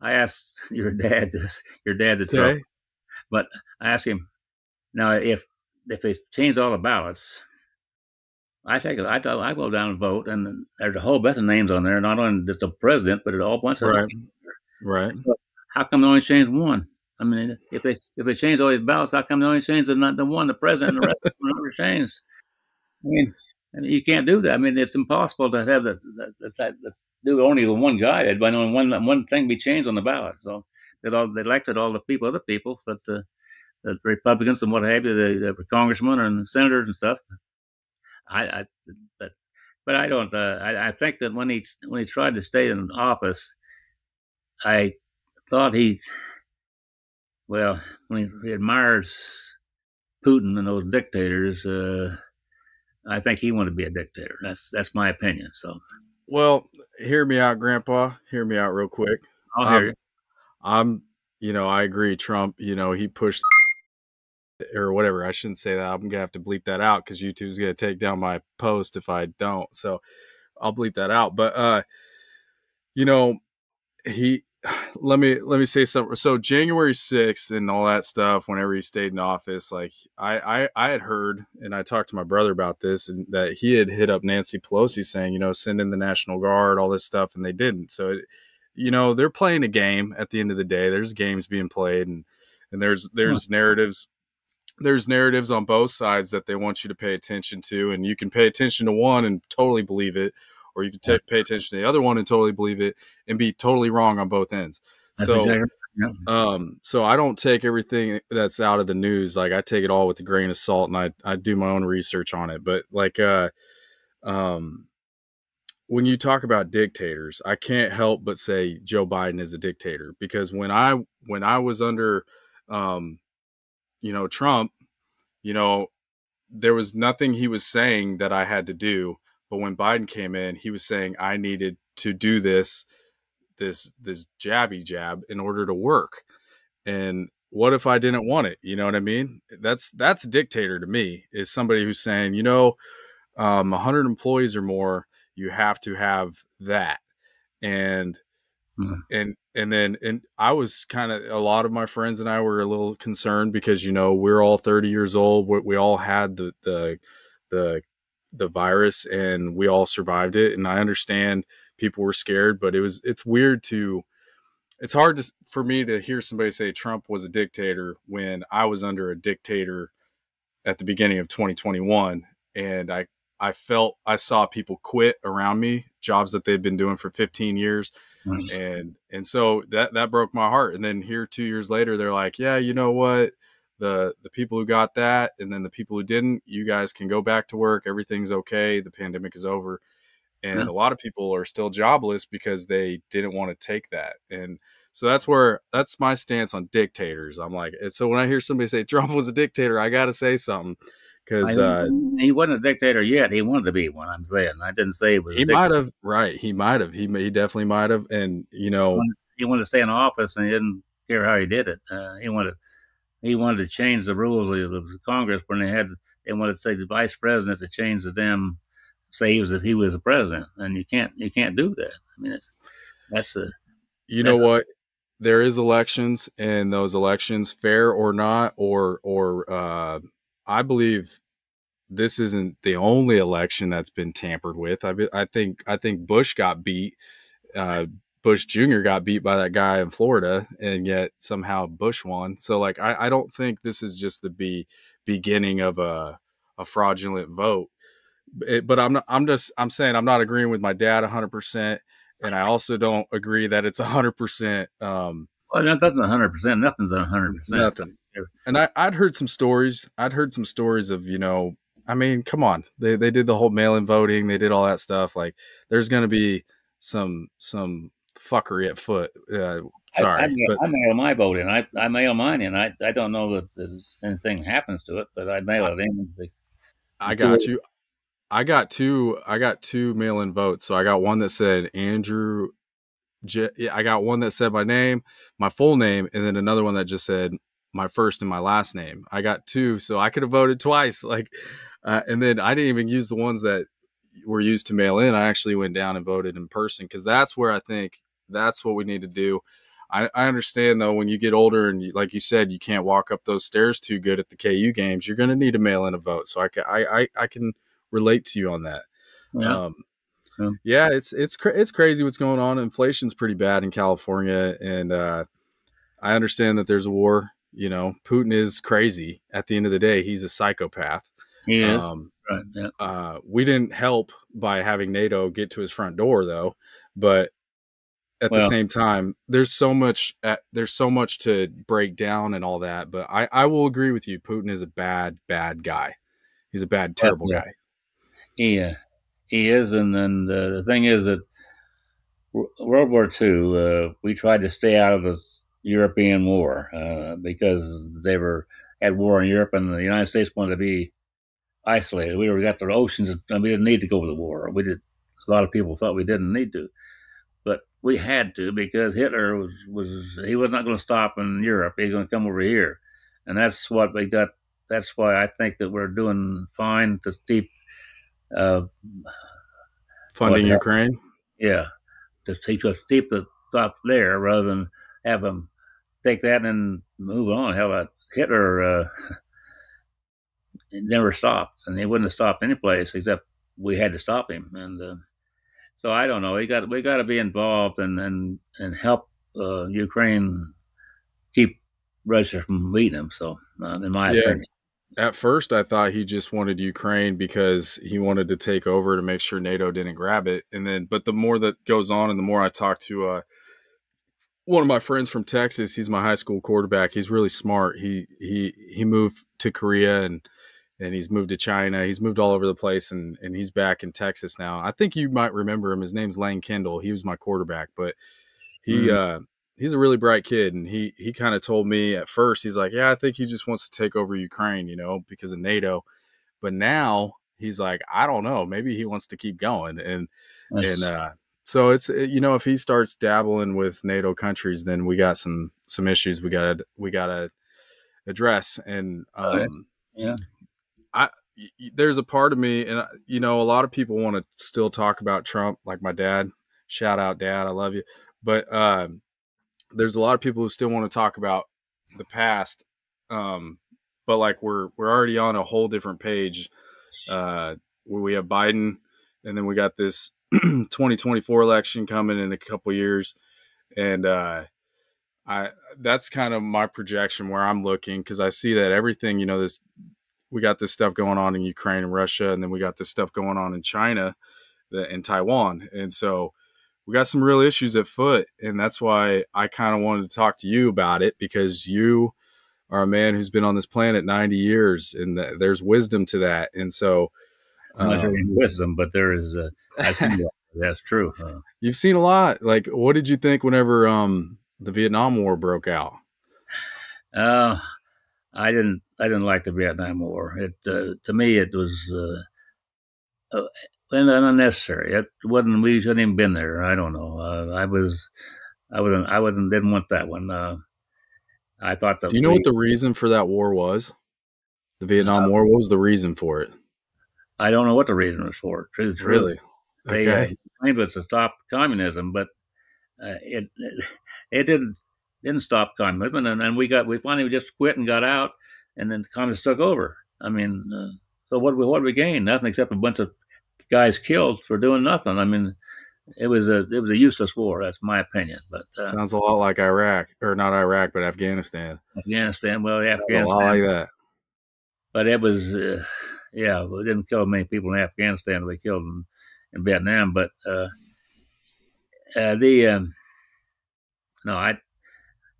I asked your dad this, your dad the Trump, but I asked him now if if they change all the ballots, I take it. I, I go down and vote, and there's a whole bunch of names on there, not only just the president, but a whole bunch of right. Right. How come they only changed one? I mean, if they if they change all these ballots, how come they only changed the the one, the president, and the rest of them never changed? I mean, I mean, you can't do that. I mean, it's impossible to have that, that, that, that do only one guy. But only one one thing be changed on the ballot. So they all they elected all the people, other people, but uh, the Republicans and what have you, the, the congressmen and senators and stuff. I, I but, but I don't. Uh, I, I think that when he when he tried to stay in office, I thought he, well, when he, he admires Putin and those dictators, uh, I think he wanted to be a dictator. That's that's my opinion. So, well, hear me out, Grandpa. Hear me out real quick. I'll hear um, you. I'm, you know, I agree. Trump, you know, he pushed or whatever. I shouldn't say that. I'm gonna have to bleep that out because YouTube's gonna take down my post if I don't. So I'll bleep that out. But uh, you know, he let me let me say something. So January sixth and all that stuff. Whenever he stayed in office, like I, I I had heard and I talked to my brother about this and that he had hit up Nancy Pelosi saying, you know, send in the National Guard, all this stuff, and they didn't. So it, you know, they're playing a game. At the end of the day, there's games being played and and there's there's narratives there's narratives on both sides that they want you to pay attention to and you can pay attention to one and totally believe it or you can t- pay attention to the other one and totally believe it and be totally wrong on both ends that's so exactly. um so i don't take everything that's out of the news like i take it all with a grain of salt and i i do my own research on it but like uh um when you talk about dictators i can't help but say joe biden is a dictator because when i when i was under um you know, Trump, you know, there was nothing he was saying that I had to do. But when Biden came in, he was saying I needed to do this, this, this jabby jab in order to work. And what if I didn't want it? You know what I mean? That's that's a dictator to me. Is somebody who's saying, you know, um, 100 employees or more, you have to have that. And Mm-hmm. And and then and I was kind of a lot of my friends and I were a little concerned because you know we're all 30 years old. We, we all had the the the the virus and we all survived it. And I understand people were scared, but it was it's weird to it's hard to, for me to hear somebody say Trump was a dictator when I was under a dictator at the beginning of 2021 and I I felt I saw people quit around me jobs that they'd been doing for 15 years Mm-hmm. And and so that that broke my heart. And then here two years later, they're like, yeah, you know what? The the people who got that, and then the people who didn't, you guys can go back to work. Everything's okay. The pandemic is over. And yeah. a lot of people are still jobless because they didn't want to take that. And so that's where that's my stance on dictators. I'm like, so when I hear somebody say Trump was a dictator, I got to say something because uh, he wasn't a dictator yet. He wanted to be one. I'm saying I didn't say he was. He might have right. He might have. He he definitely might have. And you know, he wanted to stay in office, and he didn't care how he did it. Uh, he wanted he wanted to change the rules of the Congress when they had they wanted to say the vice president to change the damn say he was that he was the president, and you can't you can't do that. I mean, it's that's a you know what. there is elections and those elections fair or not or or uh I believe this isn't the only election that's been tampered with. I, I think I think Bush got beat. Uh, Bush Jr. got beat by that guy in Florida, and yet somehow Bush won. So like I, I don't think this is just the be, beginning of a a fraudulent vote. It, but I'm not, I'm just I'm saying I'm not agreeing with my dad 100, percent and I also don't agree that it's 100. percent um, Well, nothing's 100. percent Nothing's 100. percent Nothing and I, I'd heard some stories. I'd heard some stories of you know, I mean, come on, they they did the whole mail-in voting, they did all that stuff. Like, there's going to be some some fuckery at foot. Uh, sorry, I, I, but, I mail my vote in. I, I mail mine in. I I don't know that anything happens to it, but I mail it in. I got you. I got two. I got two mail-in votes. So I got one that said Andrew. J- I got one that said my name, my full name, and then another one that just said my first and my last name. I got two, so I could have voted twice. Like, uh, and then I didn't even use the ones that were used to mail in. I actually went down and voted in person because that's where I think that's what we need to do. I, I understand though when you get older and you, like you said you can't walk up those stairs too good at the KU games. You're going to need to mail in a vote. So I can I, I, I can relate to you on that. Yeah. Um, Yeah. yeah, it's it's cra- it's crazy what's going on. Inflation's pretty bad in California, and uh, I understand that there's a war. You know, Putin is crazy. At the end of the day, he's a psychopath. yeah, Um, right. Yeah. uh, we didn't help by having NATO get to his front door, though. But at the same time, there's so much. At, there's so much to break down and all that. But I, I will agree with you. Putin is a bad, bad guy. He's a bad, terrible yeah. guy. He uh, he is, and and uh, the thing is that World War II, uh, we tried to stay out of the European war uh, because they were at war in Europe, and the United States wanted to be isolated. We were got the oceans, and we didn't need to go to the war. We did. A lot of people thought we didn't need to, but we had to because Hitler was was he was not going to stop in Europe. He was going to come over here, and that's what we got. That's why I think that we're doing fine to keep. Uh, Funding Ukraine. yeah, to keep us keep the stop there rather than have them take that and move on. Hell, uh, Hitler uh, never stopped, and he wouldn't have stopped any place except we had to stop him. And uh, so I don't know. We got we got to be involved and and and help uh, Ukraine keep Russia from beating them. So, uh, in my Yeah. opinion, At first, I thought he just wanted Ukraine because he wanted to take over to make sure NATO didn't grab it. And then, but the more that goes on, and the more I talk to uh, one of my friends from Texas, he's my high school quarterback. He's really smart. He he he moved to Korea and and he's moved to China. He's moved all over the place, and and he's back in Texas now. I think you might remember him. His name's Lane Kendall. He was my quarterback, but he. uh He's a really bright kid, and he he kind of told me at first he's like, yeah, I think he just wants to take over Ukraine, you know, because of NATO. But now he's like, I don't know, maybe he wants to keep going, and and uh, so it's uh, you know if he starts dabbling with NATO countries, then we got some some issues we got to we got to address. And Oh, yeah. um, Yeah. I there's a part of me, and uh, you know, a lot of people want to still talk about Trump, like my dad. Shout out, Dad, I love you. But um, there's a lot of people who still want to talk about the past. Um, but like we're we're already on a whole different page. Uh, where we have Biden, and then we got this 2024 election coming in a couple years, and uh, I that's kind of my projection where I'm looking because I see that everything you know this we got this stuff going on in Ukraine and Russia, and then we got this stuff going on in China and Taiwan, and so we got some real issues at foot, and that's why I kind of wanted to talk to you about it because you are a man who's been on this planet 90 years, and th- there's wisdom to that, and so I'm not sure um, any wisdom, but there is. Uh, I've seen that. That's true. Uh, You've seen a lot. Like, what did you think whenever um the Vietnam War broke out? Uh, I didn't. I didn't like the Vietnam War. It uh, to me it was uh, uh, unnecessary. It wasn't. We shouldn't even been there. I don't know. Uh, I was. I wasn't. I wasn't. Didn't want that one. Uh, I thought that. Do you know we- what the reason for that war was? The Vietnam War. What was the reason for it? I don't know what the reason was for. Truth, truth. Really? They uh, Okay. claimed it to stop communism, but uh, it, it it didn't didn't stop communism, and, and we got we finally just quit and got out, and then the communists took over. I mean, uh, so what we what we gained? Nothing except a bunch of guys killed for doing nothing. I mean, it was a it was a useless war. That's my opinion. But uh, Sounds a lot like Iraq, or not Iraq, but Afghanistan. Afghanistan, well, Sounds a lot Afghanistan, like that. but it was uh, yeah, we didn't kill many people in Afghanistan. We killed in, in Vietnam, but uh, uh, the um, no, I of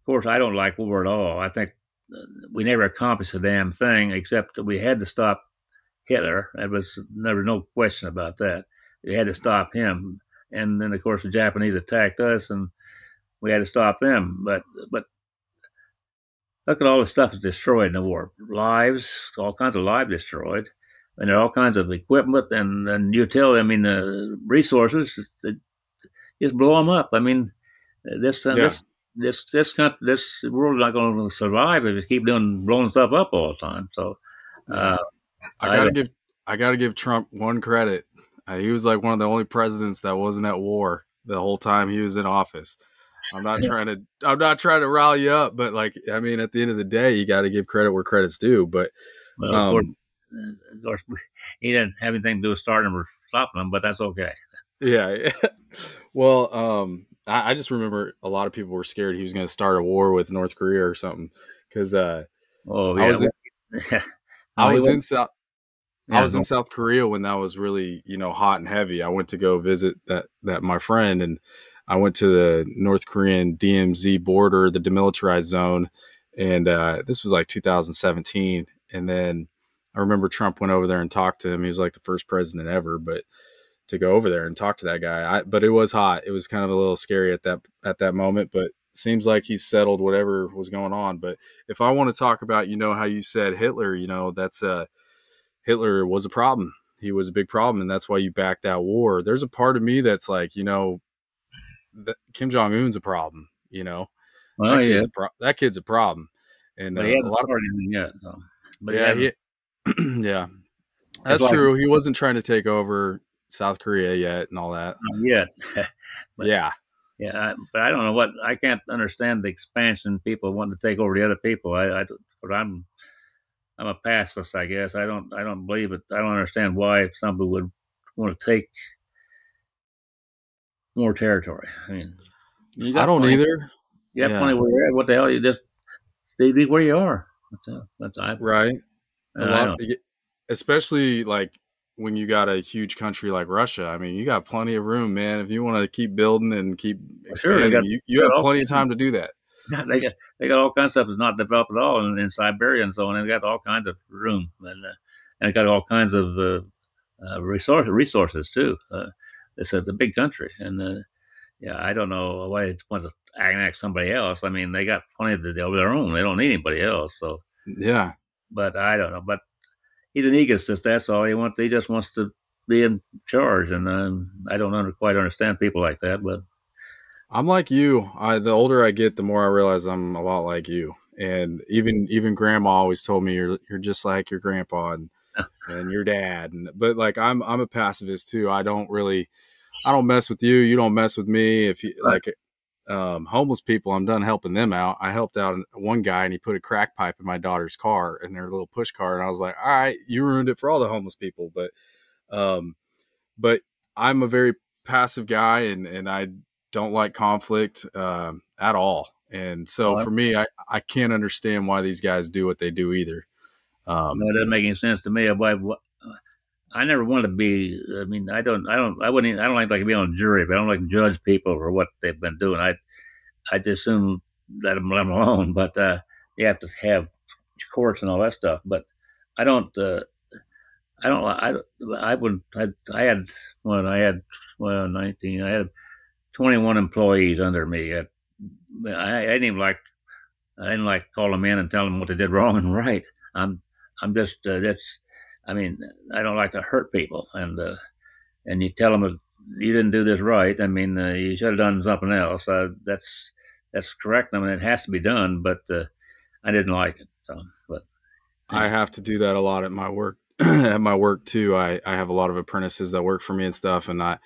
course I don't like war at all. I think uh, we never accomplished a damn thing except that we had to stop Hitler. There was never no question about that. We had to stop him, and then of course the Japanese attacked us, and we had to stop them. But but look at all the stuff that's destroyed in the war. Lives, all kinds of lives destroyed. And there are all kinds of equipment and and utility. I mean, uh, resources. Just blow them up. I mean, this uh, Yeah. this this this country, this world's not going to survive if you keep doing blowing stuff up all the time. So, uh, I I gotta don't- give I gotta give Trump one credit. Uh, he was like one of the only presidents that wasn't at war the whole time he was in office. I'm not trying to I'm not trying to rally you up, but like I mean, at the end of the day, you got to give credit where credit's due. But well, um, uh, of course, he didn't have anything to do with starting them or stopping them, but that's okay. yeah, well, um, I, I just remember a lot of people were scared he was going to start a war with North Korea or something because uh, Oh, I was in, No, I was in South. yeah, I was no. in South Korea when that was really, you know, hot and heavy. I went to go visit that that my friend and I went to the North Korean DMZ border, the demilitarized zone, and uh, this was like 2017. And then I remember Trump went over there and talked to him. He was like the first president ever, but to go over there and talk to that guy. I, but it was hot. It was kind of a little scary at that at that moment. But seems like he's settled whatever was going on. But if I want to talk about, you know, how you said Hitler, you know, that's a Hitler was a problem. He was a big problem, and that's why you backed that war. There's a part of me that's like, you know, that Kim Jong Un's a problem. You know, Well, that, yeah, kid's a pro- that kid's a problem, and uh, he had a lot of yet. So. But yeah, yeah, he, yeah, that's like- true. He wasn't trying to take over South Korea yet, and all that. not yet. But- yeah, Yeah, I, but I don't know what I can't understand the expansion. People wanting to take over the other people. I, I but I'm I'm a pacifist, I guess. I don't I don't believe it. I don't understand why somebody would want to take more territory. I mean, you got I don't plenty- either. You got Yeah. plenty where you're at. What the hell? You just stay be where you are. That's uh, that's I, Right. Lot, especially like when you got a huge country like Russia. I mean, you got plenty of room, man. If you want to keep building and keep Sure, they got- you, you have plenty of time to do that. they got they got all kinds of stuff that's not developed at all in, in Siberia and so on. They got all kinds of room and uh, and got all kinds of uh, uh, resource resources too. Uh, it's a the big country, and uh, yeah, I don't know why they want to annex somebody else. I mean, they got plenty of, the, their own. They don't need anybody else. So, Yeah. But I don't know. But he's an egotist. That's all he wants. He just wants to be in charge, and um, I don't under, quite understand people like that. But I'm like you. I the older I get, the more I realize I'm a lot like you. And even even grandma always told me you're you're just like your grandpa and and your dad. And but like I'm I'm a pacifist too. I don't really I don't mess with you. You don't mess with me. If you like um, homeless people, I'm done helping them out. I helped out one guy and he put a crack pipe in my daughter's car in their little push car, and I was like, all right, you ruined it for all the homeless people. But um, but I'm a very passive guy and and I don't like conflict um, at all. And so Well, for me, I, I can't understand why these guys do what they do either. Um, No, it doesn't make any sense to me. I, I never wanted to be. I mean, I don't. I don't. I wouldn't. Even, I don't like like to be on a jury, but I don't like to judge people for what they've been doing. I, I just assume let them, let them alone. But uh, you have to have courts and all that stuff. But I don't. Uh, I don't. I. I wouldn't. I, I had when I had well nineteen. I had twenty one employees under me. I, I, I didn't even like. I didn't like call them in and tell them what they did wrong and right. I'm. I'm just. Uh, that's. I mean, I don't like to hurt people, and uh, and you tell them you didn't do this right. I mean, uh, you should have done something else. Uh, that's that's correct. I mean, it has to be done, but uh, I didn't like it. So, but I have to do that a lot at my work. at my work too, I, I have a lot of apprentices that work for me and stuff, and I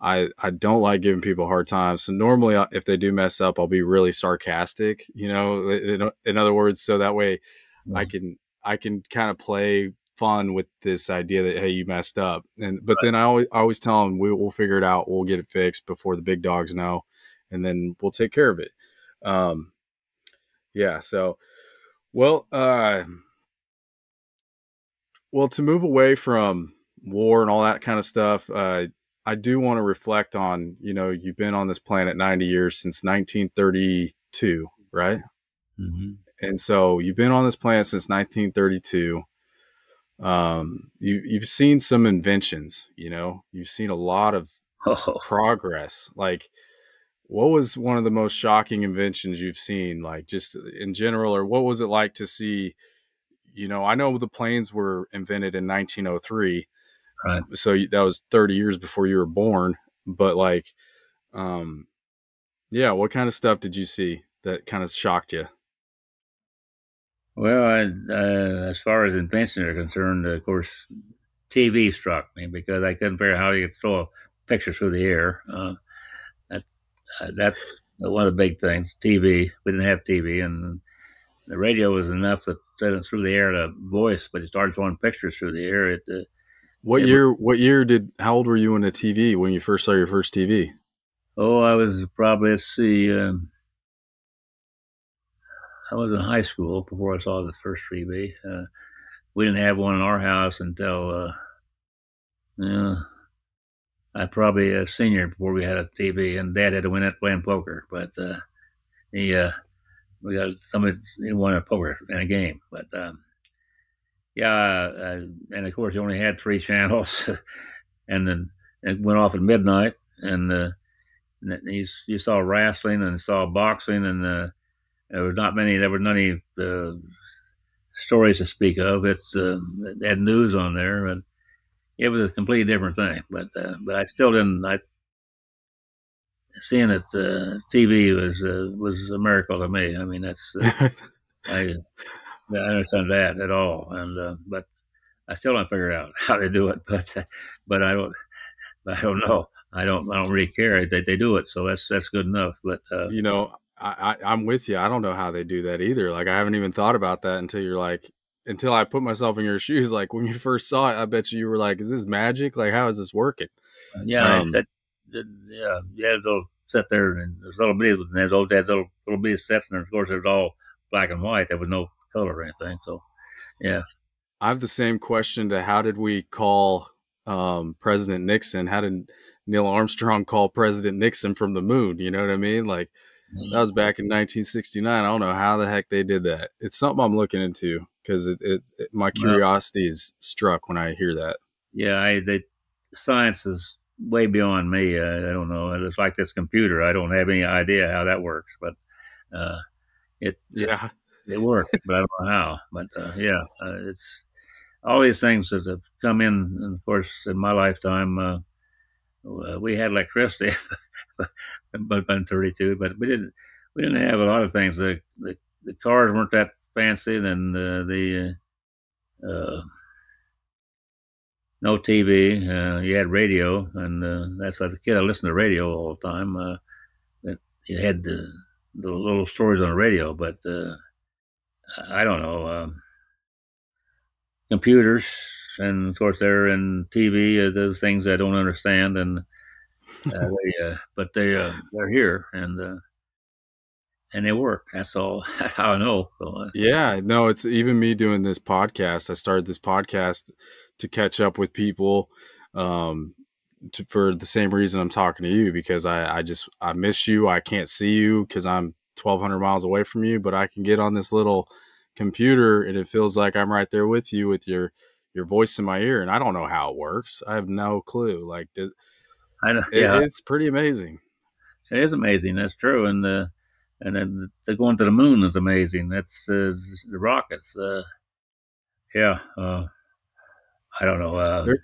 I I don't like giving people hard times. So normally, if they do mess up, I'll be really sarcastic. You know, in, in other words, so that way I can I can kind of play fun with this idea that hey you messed up. And but then I always I always tell them we, we'll figure it out. We'll get it fixed before the big dogs know and then we'll take care of it. Um yeah so well uh well to move away from war and all that kind of stuff uh I do want to reflect on you know you've been on this planet 90 years since 1932 right? Hmm and so you've been on this planet since 1932 um you you've seen some inventions you know you've seen a lot of oh, progress like what was one of the most shocking inventions you've seen like just in general or what was it like to see you know, I know the planes were invented in 1903, Right. so that was 30 years before you were born. But like, um, yeah, what kind of stuff did you see that kind of shocked you? Well, I, uh, as far as inventions are concerned, of course, TV struck me because I couldn't figure out how you could throw a picture through the air. Uh, that uh, that's one of the big things. TV. We didn't have TV, and the radio was enough to send it through the air to voice, but it started throwing pictures through the air. It, uh, What but- year? What year did? How old were you in the TV when you first saw your first TV? oh, I was probably let's see. Um, I was in high school before I saw the first TV. Uh, we didn't have one in our house until uh, yeah, I probably a senior before we had a TV, and Dad had to win that playing poker. But uh, he, uh, we got somebody he won a poker in a game. But um, yeah, uh, and of course you only had three channels, and then it went off at midnight, and, uh, and you, you saw wrestling and saw boxing, and uh, there were not many. There were none uh, stories to speak of. It's uh, it had news on there, and it was a completely different thing. But uh, but I still didn't. I seeing it uh, TV was uh, was a miracle to me. I mean, that's uh, I I understand that at all, and uh, but I still don't figure out how to do it. But uh, but I don't I don't know. I don't I don't really care. They they do it, so that's that's good enough. But uh, you know, I, I I'm with you. I don't know how they do that either. Like I haven't even thought about that until you're like until I put myself in your shoes. Like when you first saw it, I bet you you were like, "Is this magic? Like how is this working?" yeah, Um, that, that yeah yeah they'll sit there and there's little bit and there's those that little little bit sets and of course it was all black and white. There was no color or anything. So yeah. I have the same question to how did we call um, President Nixon? How did Neil Armstrong call President Nixon from the moon? You know what I mean? Like that was back in 1969. I don't know how the heck they did that. It's something I'm looking into because it, it, it my curiosity is struck when I hear that. yeah, I they science is way beyond me. I, I don't know. It's like this computer. I don't have any idea how that works, but uh, it Yeah, it worked, but I don't know how. But uh, yeah, uh, it's all these things that have come in. And of course, in my lifetime, we had electricity, but in '32, but we didn't we didn't have a lot of things. The the, the cars weren't that fancy, and uh, the uh, uh, no TV. Uh, you had radio, and uh, that's like a kid. I listened to radio all the time. It, you had the, the little stories on the radio, but uh, I don't know. Um, computers, and of course, they're in TV. Uh, those things I don't understand, and uh, they, uh, but they uh, they're here, and uh, and they work. That's all I know. So, uh, yeah. No, it's even me doing this podcast. I started this podcast to catch up with people um, to, for the same reason I'm talking to you because I, I just I miss you. I can't see you because I'm 1,200 miles away from you, but I can get on this little computer and it feels like I'm right there with you with your your voice in my ear, and I don't know how it works. I have no clue. Like it, I know, it- yeah, it's pretty amazing. It is amazing. That's true. And uh, and then the going to the moon is amazing. That's uh, the rockets. Uh, yeah. Uh, I don't know. Uh, There-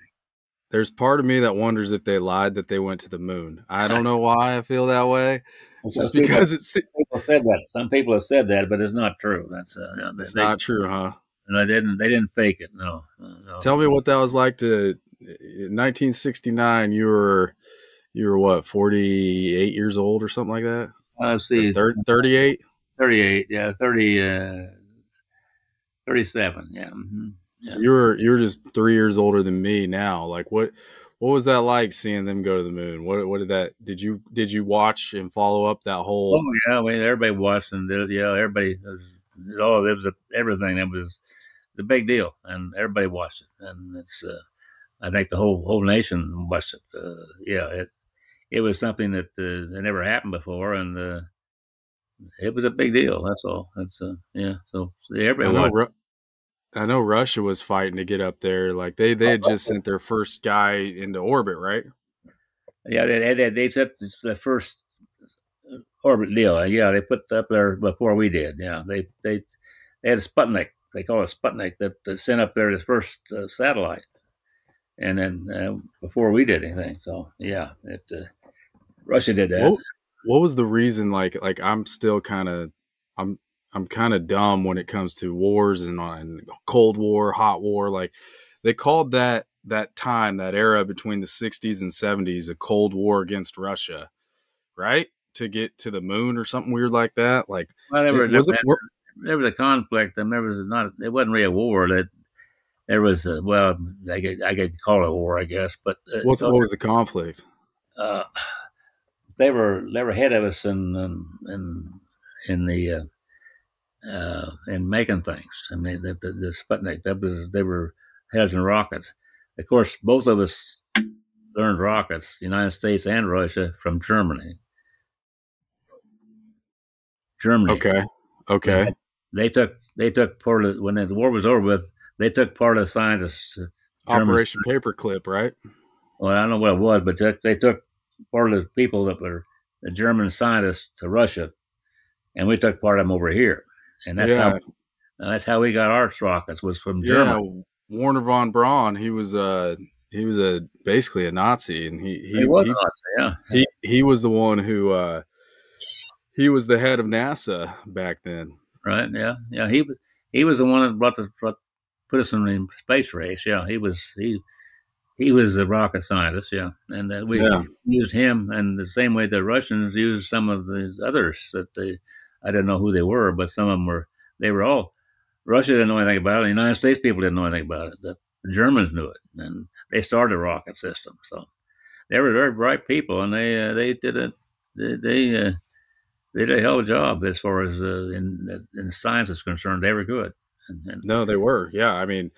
There's part of me that wonders if they lied that they went to the moon. I don't know why I feel that way. Just some people- because it's people said that. Some people have said that, but it's not true. That's uh, it's they, not true, huh? And they didn't. They didn't fake it. No. Uh, no. Tell me what that was like to 1969. You were you were what 48 years old or something like that. Uh, let's see. Thir- 38. 38. Yeah. 30. Uh, 37. Yeah. hmm So you were you were just three years older than me now. Like what what was that like seeing them go to the moon? What what did that did you did you watch and follow up that whole? Oh yeah, I mean, everybody watched and did. Yeah, everybody. Was, all it was a, everything. It was the big deal, and everybody watched it. And it's. Uh, I think the whole whole nation watched it. Uh, yeah, it it was something that uh, never happened before, and uh, it was a big deal. That's all. That's uh, yeah. So I everybody know, watched. Ru- I know Russia was fighting to get up there. Like they they had just sent their first guy into orbit, right? Yeah, they they, they sent the first orbit deal. Yeah, they put up there before we did. Yeah, they they they had a Sputnik they call it Sputnik that, that sent up there the first uh, satellite, and then uh, before we did anything. So yeah, it uh, Russia did that. What, what was the reason? Like like I'm still kind of I'm I'm kind of dumb when it comes to wars and, and Cold War, Hot War. Like they called that that time, that era between the 60s and 70s, a Cold War against Russia, right? To get to the moon or something weird like that. Like, well, there, was it, there was a conflict, and there was not. It wasn't really a war. That there was a well, I could I could call it a war, I guess. But uh, what was the conflict? Uh, they were they were ahead of us in in in the uh, uh, in making things. I mean, the, the, the Sputnik that was they were heads in rockets. Of course, both of us learned rockets, United States and Russia, from Germany. Germany. Okay. Okay. They took they took part of when the war was over with. They took part of the scientists. Operation Paperclip, right? Well, I don't know what it was, but they took part of the people that were the German scientists to Russia, and we took part of them over here, and that's yeah. how that's how we got our rockets was from Germany. Yeah, Wernher von Braun, he was a he was a basically a Nazi, and he he, he was he, Nazi, yeah. He he was the one who uh he was the head of NASA back then. Right. Yeah. Yeah. He was he was the one that brought the brought, put us in the space race. Yeah. He was he he was a rocket scientist, yeah, and uh, we yeah. used him, and the same way the Russians used some of the others that they, I didn't know who they were, but some of them were, they were all, Russia didn't know anything about it, the United States people didn't know anything about it, the, the Germans knew it, and they started a rocket system, so they were very bright people, and they uh, they did it. they they, uh, they did a hell of a job as far as uh, in in science is concerned. They were good. And, and, no, they were. Yeah, I mean,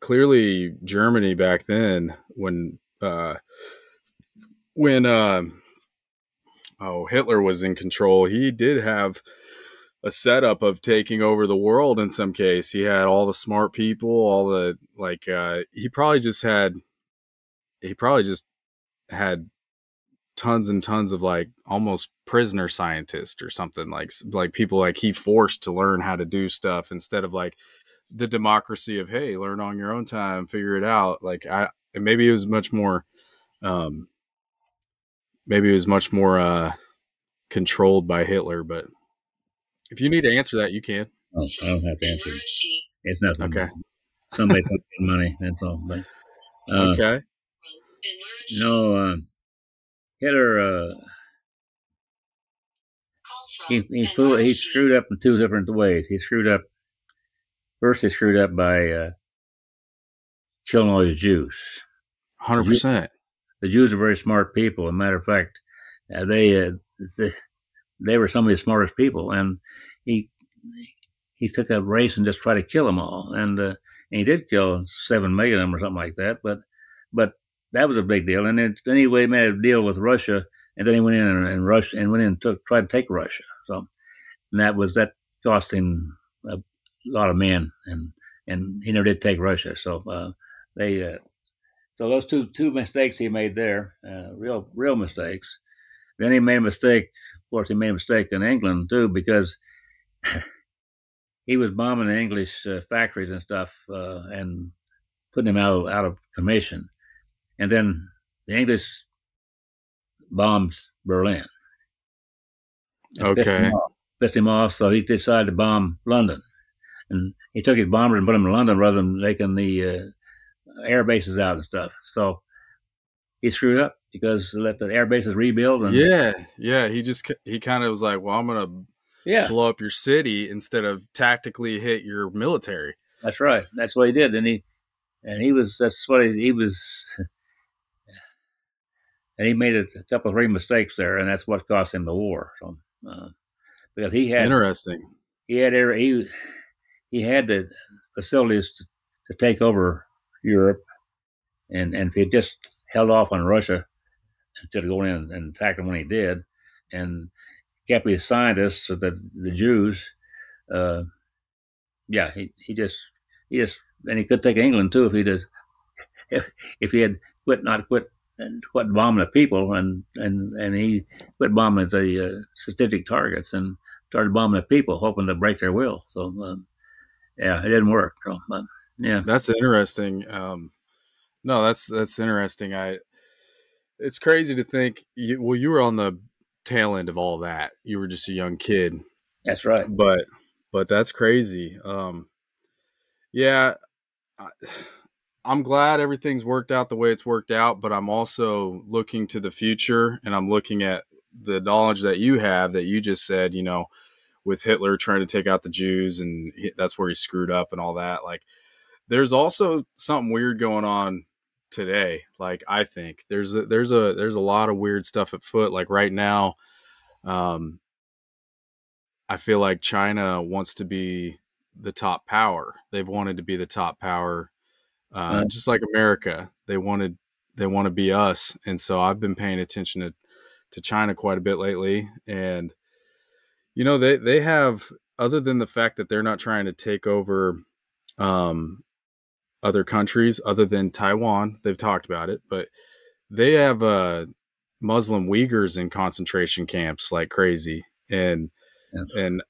clearly Germany back then when uh, when uh, oh Hitler was in control, he did have a setup of taking over the world in some case. He had all the smart people, all the like uh, he probably just had he probably just had tons and tons of like almost prisoner scientists or something like like people like he forced to learn how to do stuff instead of like the democracy of hey learn on your own time figure it out. Like i maybe it was much more um maybe it was much more uh controlled by hitler but if you need to answer that you can. Oh, i don't have to answer. It it's nothing. Okay. Somebody put money that's all but uh, okay. you know uh, hitler uh he he, flew, he screwed up in two different ways. He screwed up First, he screwed up by uh, killing all the Jews. Hundred percent. The Jews are very smart people. As a matter of fact, uh, they, uh, they they were some of the smartest people, and he he took a race and just tried to kill them all, and, uh, and he did kill seven million of them or something like that. But but that was a big deal. And then anyway, he made a deal with Russia, and then he went in and, and Russia and went in and took tried to take Russia. So and that was that cost him a a lot of men, and and he never did take Russia. So uh, they uh, so those two two mistakes he made there, uh, real real mistakes. Then he made a mistake. Of course, he made a mistake in England too because he was bombing the English uh, factories and stuff uh, and putting them out of, out of commission. And then the English bombed Berlin. Okay. Pissed him, pissed him off, so he decided to bomb London and he took his bombers and put them in London rather than taking the uh, air bases out and stuff. So he screwed up because let the air bases rebuild. And, yeah, yeah. He just he kind of was like, "Well, I'm gonna yeah blow up your city instead of tactically hit your military." That's right. That's what he did, and he and he was that's what he, he was. And he made a, couple of three mistakes there, and that's what cost him the war. So, uh, because he had interesting, he had he he had the facilities to, to take over Europe, and and if he just held off on Russia instead of going in and attacking when he did, and kept his scientists, so the the Jews, uh, yeah, he, he just he just and he could take England too if he did if if he had quit not quit and quit bombing the people and and and he quit bombing the uh, strategic targets and started bombing the people, hoping to break their will. So. Um, yeah, it didn't work. So, but yeah, That's interesting. Um, no, that's that's interesting. I it's crazy to think. You, well, you were on the tail end of all that. You were just a young kid, that's right. but but that's crazy. Um, yeah, I, I'm glad everything's worked out the way it's worked out, but I'm also looking to the future, and I'm looking at the knowledge that you have that you just said. You know, with Hitler trying to take out the Jews, and that's where he screwed up and all that. Like, there's also something weird going on today. Like, I think there's a, there's a there's a lot of weird stuff at foot. Like right now, um, I feel like China wants to be the top power. They've wanted to be the top power, uh, Uh. just like America. They wanted they want to be us, and so I've been paying attention to to China quite a bit lately. And you know, they they have other than the fact that they're not trying to take over um, other countries, other than Taiwan. They've talked about it, but they have uh, Muslim Uyghurs in concentration camps like crazy, and Yeah. and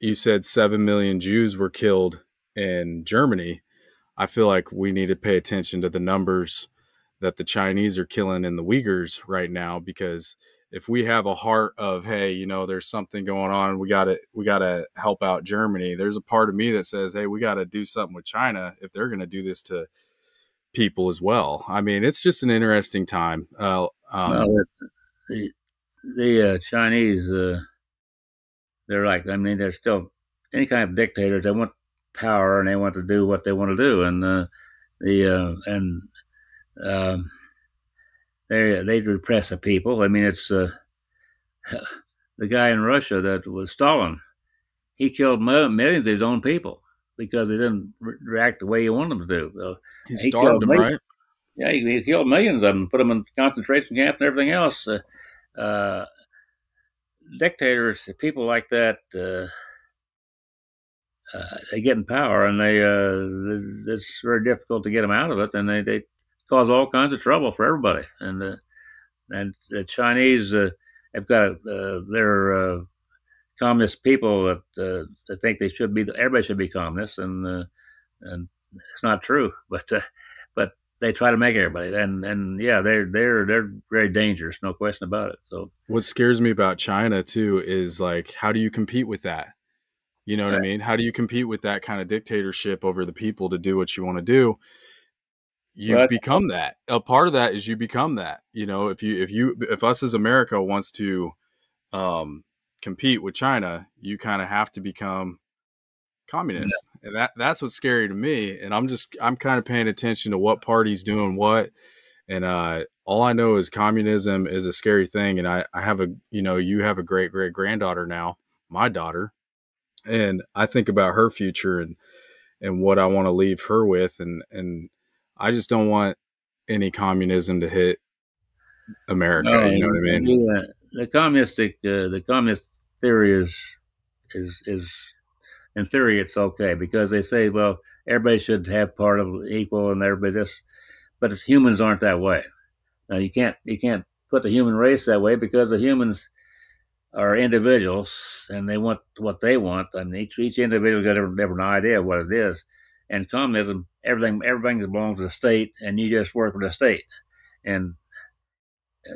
you said seven million Jews were killed in Germany. I feel like we need to pay attention to the numbers that the Chinese are killing in the Uyghurs right now because if we have a heart of hey, you know, there's something going on, we got to we got to help out Germany. There's a part of me that says, hey, we got to do something with China if they're going to do this to people as well. I mean, it's just an interesting time. Uh, um, well, the the uh, Chinese, uh, they're like, I mean, they're still any kind of dictators. They want power and they want to do what they want to do, and uh, the uh, and um, they they repress the people. I mean, it's uh, the guy in Russia that was Stalin. He killed mo- millions of his own people because they didn't re- react the way he wanted them to do. So, he he starved them, right? yeah, he, he killed millions of them, put them in concentration camps and everything else. Uh, uh, dictators, people like that, uh, they get in power and they uh, it's very difficult to get them out of it, and they, they cause all kinds of trouble for everybody. And uh, and the Chinese uh, have got uh, their uh, communist people that that think they should be everybody should be communist, and and it's not true, but. But they try to make everybody and and yeah they're they're they're very dangerous no question about it so What scares me about China too is like, how do you compete with that? You know what I mean? How do you compete with that kind of dictatorship over the people to do what you want to do? You Well, become that. A part of that is you become that. You know, if you if you if us as America wants to um, compete with China, you kind of have to become communist, and that that's what's scary to me. And I'm just I'm kind of paying attention to what party's doing what, and uh, all I know is communism is a scary thing. And I I have a you know you have a great great granddaughter now, my daughter, and I think about her future and and what I want to leave her with, and and I just don't want any communism to hit America. No, you know what I mean? The, uh, the communistic, uh, the communist theory is, is, is, in theory, it's okay because they say, well, everybody should have part of equal and everybody this, but humans aren't that way. Now you can't, you can't put the human race that way because the humans are individuals and they want what they want. I mean, each, each individual got a different idea of what it is. And communism, everything, everything belongs to the state and you just work for the state. And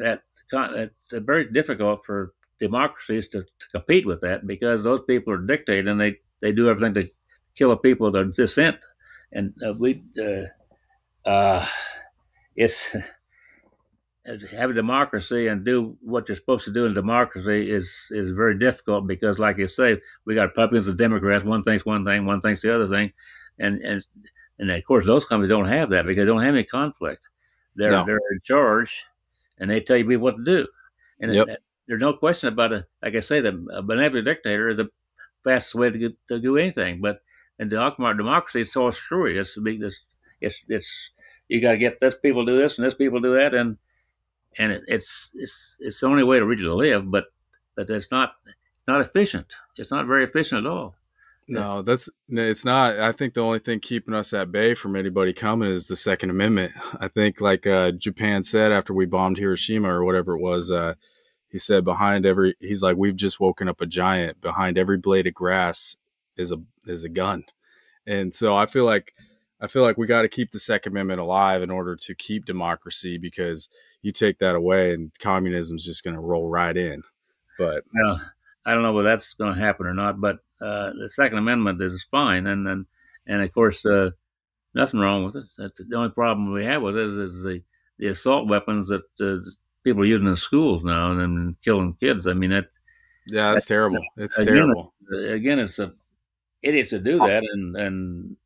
that it's very difficult for democracies to, to compete with that because those people are dictating they, they do everything to kill the people that are dissent. And uh, we, uh, uh, it's have a democracy and do what you're supposed to do in democracy is is very difficult because, like you say, we got Republicans and Democrats. One thinks one thing, one thinks the other thing, and and and of course those companies don't have that because they don't have any conflict. They're No. they're in charge, and they tell you what to do. And Yep. it- there's no question about it. Like I say, the a benevolent dictator is the fastest way to, get, to do anything. But in democ- democracy, it's so screwy. It's. It's it's it's you got to get this people to do this and this people do that, and and it, it's it's it's the only way to really live. But but it's not not efficient. It's not very efficient at all. No, that's it's not. I think the only thing keeping us at bay from anybody coming is the Second Amendment. I think, like uh, Japan said after we bombed Hiroshima or whatever it was, uh, he said behind every, he's like, we've just woken up a giant. Behind every blade of grass is a is a gun, and so I feel like I feel like we got to keep the Second Amendment alive in order to keep democracy because you take that away and communism is just going to roll right in. But I don't know whether that's going to happen or not. But uh, the Second Amendment is fine, and and and of course, uh, nothing wrong with it. That's the only problem we have with it is the the assault weapons that uh, people are using in schools now and then killing kids. I mean, that yeah, that's, terrible. It's again, terrible. Again, it's a idiots to do that, and and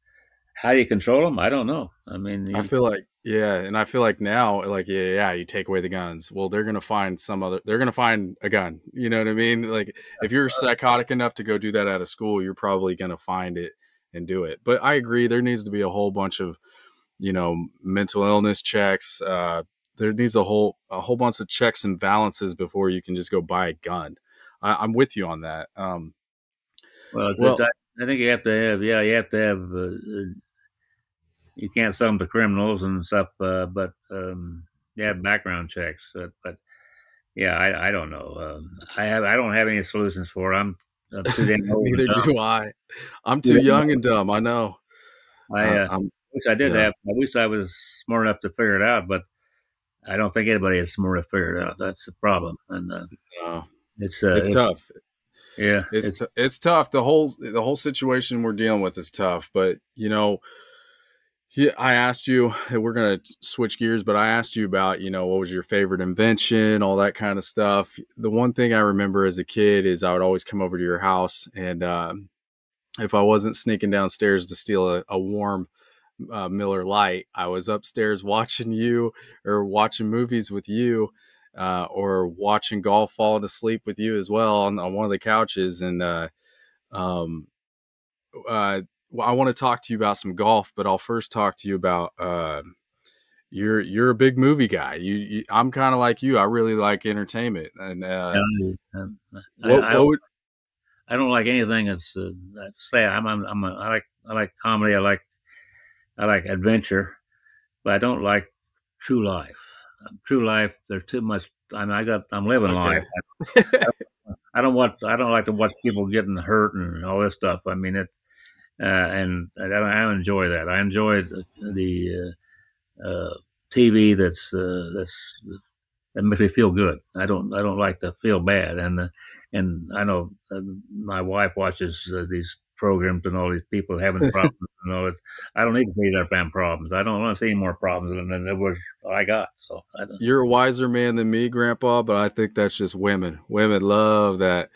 how do you control them? I don't know. I mean, you, I feel like yeah, and I feel like now, like yeah, yeah, you take away the guns. Well, they're gonna find some other. They're gonna find a gun. You know what I mean? Like if you're psychotic enough to go do that out of school, you're probably gonna find it and do it. But I agree, there needs to be a whole bunch of, you know, mental illness checks. Uh, there needs a whole a whole bunch of checks and balances before you can just go buy a gun. I, am with you on that. Um, well, well I, think you have to have yeah, you have to have. Uh, you can't sell them to criminals and stuff, uh, but um, have background checks. Uh, but yeah, I, I don't know. Um, I have I don't have any solutions for. It. I'm, I'm too damn old. Neither do I. I'm too yeah. young and dumb. I know. I uh, wish I did yeah. have. I wish I was smart enough to figure it out, but I don't think anybody is smart enough to figure it out. That's the problem, and uh, no. it's uh, it's, it's tough. Yeah, it's it's, t- it's tough. The whole the whole situation we're dealing with is tough, but you know I asked you, we're going to switch gears, but I asked you about, you know, what was your favorite invention, all that kind of stuff. The one thing I remember as a kid is I would always come over to your house, and um, if I wasn't sneaking downstairs to steal a, a warm uh, Miller Lite, I was upstairs watching you or watching movies with you. Uh, or watching golf, falling asleep with you as well on, on one of the couches, and uh, um, uh, well, I want to talk to you about some golf, but I'll first talk to you about uh, you're you're a big movie guy. You, you I'm kind of like you. I really like entertainment, and uh, um, I, what, I, what would, I, don't like anything that's, uh, that's sad. I'm, I'm, I'm a, I like I like comedy. I like I like adventure, but I don't like true life. True life. There's too much. I mean, I got. I'm living okay. life. I, I don't want. I don't like to watch people getting hurt and all this stuff. I mean, it's uh, and I, I, enjoy that. I enjoy the, the uh, uh TV that's uh, that's that makes me feel good. I don't I don't like to feel bad, and uh, and I know my wife watches these programs and all these people having problems and all this. I don't need to see their damn problems. I don't want to see any more problems than, than was I got. So you're a wiser man than me, Grandpa. But I think that's just women. Women love that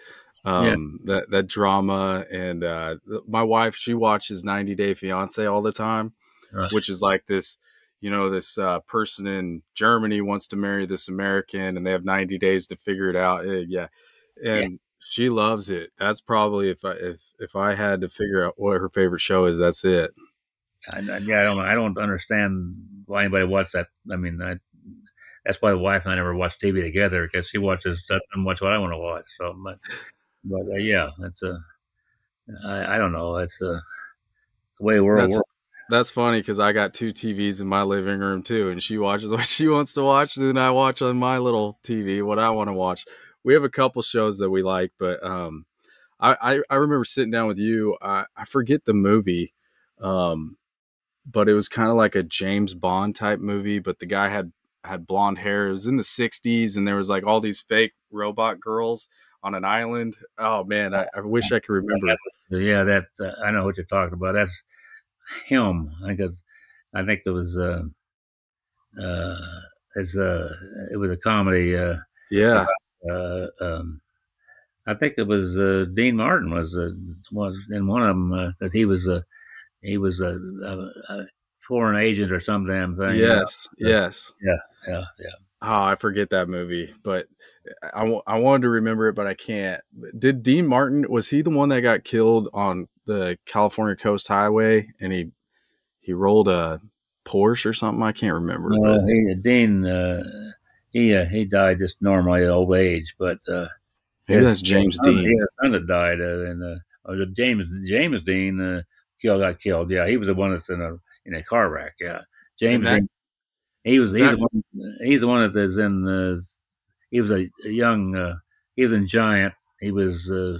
um, yeah. that that drama. And uh, my wife, she watches 90 Day Fiance all the time, right. which is like this, you know, this uh, person in Germany wants to marry this American, and they have 90 days to figure it out. Eh, yeah, and. She loves it. That's probably if I if if I had to figure out what her favorite show is, that's it. I, yeah, I don't I don't understand why anybody watches that. I mean, I, that's why the wife and I never watch TV together because she watches and watch what I want to watch. So, but but uh, yeah, it's a. I, I don't know. It's a the way the world that's, works. That's funny because I got two TVs in my living room too, and she watches what she wants to watch, and then I watch on my little TV what I want to watch. We have a couple shows that we like, but um, I, I, I remember sitting down with you. I, I forget the movie, um, but it was kind of like a James Bond type movie, but the guy had had blonde hair. It was in the '60s, and there was like all these fake robot girls on an island. Oh man, I, I wish I could remember. Yeah, that uh, I know what you're talking about. That's him. I think it, I think it was uh, uh, it's uh, it was a comedy. Uh, yeah. Uh, um, I think it was uh, Dean Martin was uh, was in one of them uh, that he was a he was a, a, a, foreign agent or some damn thing. Yes, you know? yes, yeah, yeah, yeah. Oh, I forget that movie, but I, I wanted to remember it, but I can't. Did Dean Martin was he the one that got killed on the California Coast Highway and he he rolled a Porsche or something? I can't remember. No, he, Dean uh, he uh, he died just normally at old age, but uh, maybe that's James son, Dean. Yeah, son that died, uh, and uh, James James Dean uh, killed got killed. Yeah, he was the one that's in a in a car wreck. Yeah, James that, Dean. He was he's that, the one he's the one that is in the he was a, a young uh, he was in Giant. He was uh,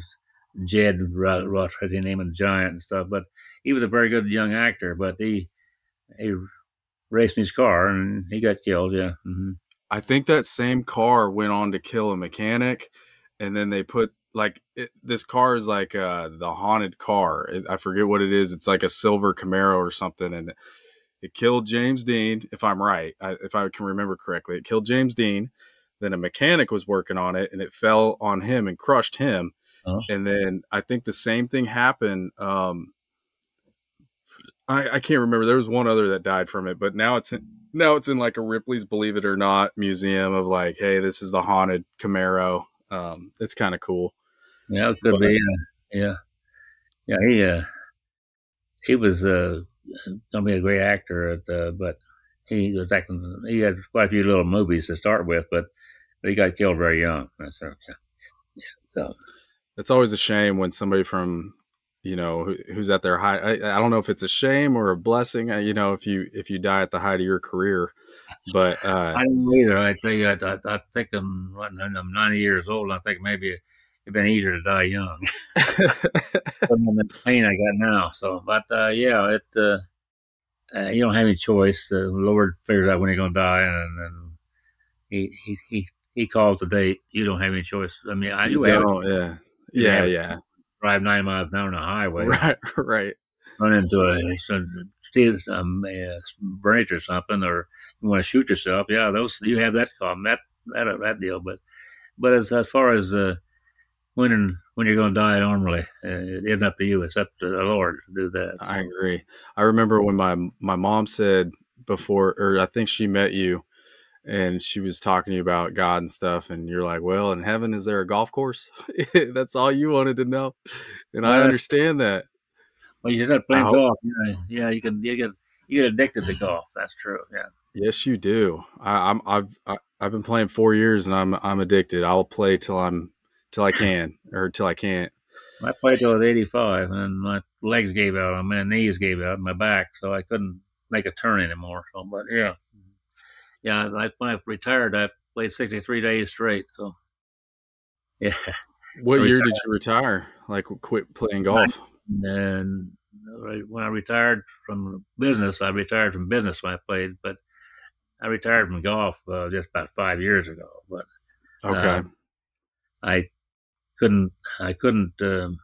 Jed Roth, his name in Giant and stuff. But he was a very good young actor, but he he raced in his car and he got killed. Yeah. hmm I think that same car went on to kill a mechanic, and then they put like it, this car is like uh, the haunted car. It, I forget what it is. It's like a silver Camaro or something, and it killed James Dean. If I'm right, I, if I can remember correctly, it killed James Dean. Then a mechanic was working on it, and it fell on him and crushed him. Oh. And then I think the same thing happened. Um, I, I can't remember. There was one other that died from it, but now it's in, now it's in like a Ripley's Believe It or Not museum of like, hey, this is the haunted Camaro. Um, it's kind of cool. Yeah, it could But- be. Uh, yeah, yeah. He uh, he was uh, gonna be a great actor, at, uh, but he was acting. He had quite a few little movies to start with, but, but he got killed very young. That's okay. Yeah. So It's always a shame when somebody from you know who, who's at their high. I, I don't know if it's a shame or a blessing. uh, You know, if you if you die at the height of your career, but uh, I don't either. I tell you, I, I, think I'm what, I'm 90 years old. I think maybe it'd been easier to die young than the pain I got now. So, but uh, yeah, it uh, uh, you don't have any choice. Uh, the Lord figures out when you're going to die, and, and he he he he calls the date. You don't have any choice. I mean, I do have don't, yeah, yeah, yeah, drive 90 miles an hour on the highway, right, right. run into a some some uh, branch or something, or you want to shoot yourself. Yeah, those you have that call that that that deal. But but as as far as uh, when and when you're going to die normally, uh, it isn't up to you. It's up to the Lord to do that. I agree. I remember when my my mom said before, or I think she met you, and she was talking to you about God and stuff, and you're like, "Well, in heaven, is there a golf course?" That's all you wanted to know, and I understand that. Well, you start playing golf. Yeah, yeah, you can you get you get addicted to golf. That's true. Yeah. Yes, you do. I, I'm I've I, I've been playing four years, and I'm I'm addicted. I'll play till I'm till I can or till I can't. I played till I was 85, and my legs gave out, and my knees gave out, and my back, so I couldn't make a turn anymore. So, but yeah, yeah. I, when I retired, I played 63 days straight. So, yeah. What year did you retire? Like quit playing golf? And right when I retired from business, I retired from business when I played, but I retired from golf uh, just about five years ago. But Okay. Uh, I couldn't, I couldn't um,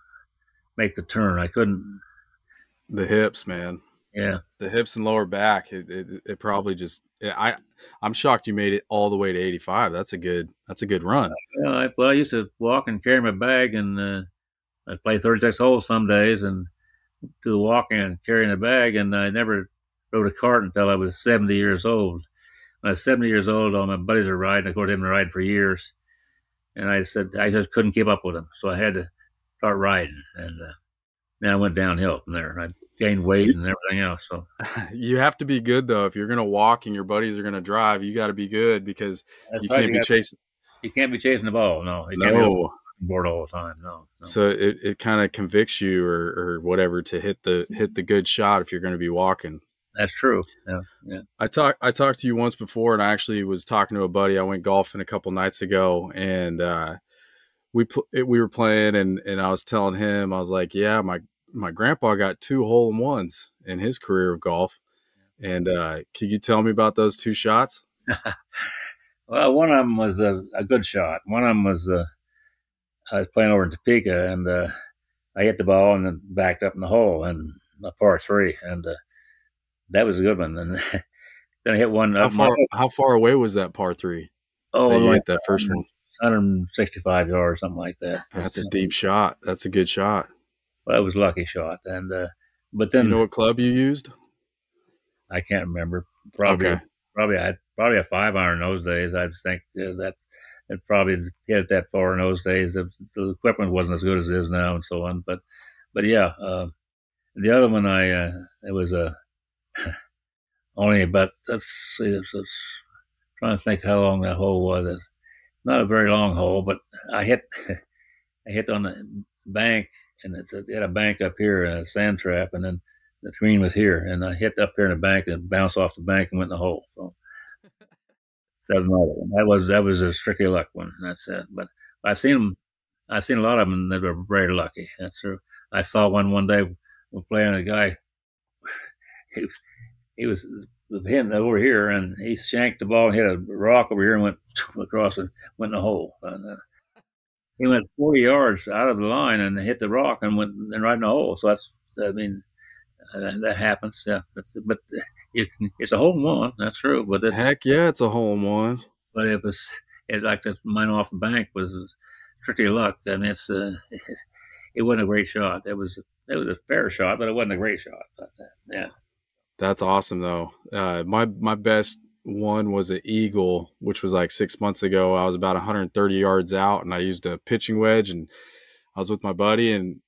make the turn. I couldn't. the hips, man. Yeah. the hips and lower back it, it, it probably just i i'm shocked you made it all the way to 85 that's a good that's a good run Well, I, well, I used to walk and carry my bag, and uh, I'd play 36 holes some days and do walking and carrying the bag. And I never rode a cart until I was 70 years old. When I was 70 years old, all my buddies were riding. Of course, they've been riding for years. And I said, I just couldn't keep up with them. So I had to start riding. And uh, then I went downhill from there. I gained weight and everything else. So you have to be good though if you're gonna walk and your buddies are gonna drive you got to be good because that's you right, can't be got- chasing You can't be chasing the ball. No, you be no board all the time. No. no. so it, it kind of convicts you or, or whatever to hit the hit the good shot if you're going to be walking that's true. Yeah. Yeah. I talked I talked to you once before, and I actually was talking to a buddy. I went golfing a couple nights ago, and uh, we pl- we were playing, and and I was telling him I was like, yeah, my my grandpa got two hole in ones in his career of golf, and uh, can you tell me about those two shots? Well, one of them was a, a good shot. One of them was uh, I was playing over in Topeka, and uh, I hit the ball and then backed up in the hole and a par three, and uh, that was a good one. And then I hit one How far how far away was that par three? oh, that like that first one. 165 yards, something like that. That's a deep shot. That's a good shot. Well, that was a lucky shot, and uh, but Do then you know what club you used? I can't remember. Probably, Okay. probably I had probably a five iron in those days. I think uh, that it probably hit it that far in those days. The, the equipment wasn't as good as it is now, and so on. But, but yeah, uh, the other one I uh, it was a only about let's see, it's, it's trying to think how long that hole was. It's not a very long hole, but I hit I hit on the bank, and it's a, it had a bank up here, a sand trap, and then the green was here, and I hit up here in the bank and bounced off the bank and went in the hole. So that was another one. That was that was a strictly luck one. That's it. But I've seen them. I've seen a lot of them that were very lucky. That's true. I saw one one day playing a guy. He, he was hitting over here, and he shanked the ball and hit a rock over here and went across and went in the hole. And, uh, he went 40 yards out of the line and hit the rock and went and right in the hole. So that's, I mean, uh, that happens. Yeah, that's, but you, it's a hole in one. That's true. But it's, Heck yeah, it's a hole in one. but it was it like the mine off the bank was tricky luck. I mean, it's uh, it wasn't a great shot. It was it was a fair shot, but it wasn't a great shot. But uh, yeah, That's awesome though. Uh, my my best one was an eagle, which was like six months ago. I was about 130 yards out, and I used a pitching wedge, and I was with my buddy, and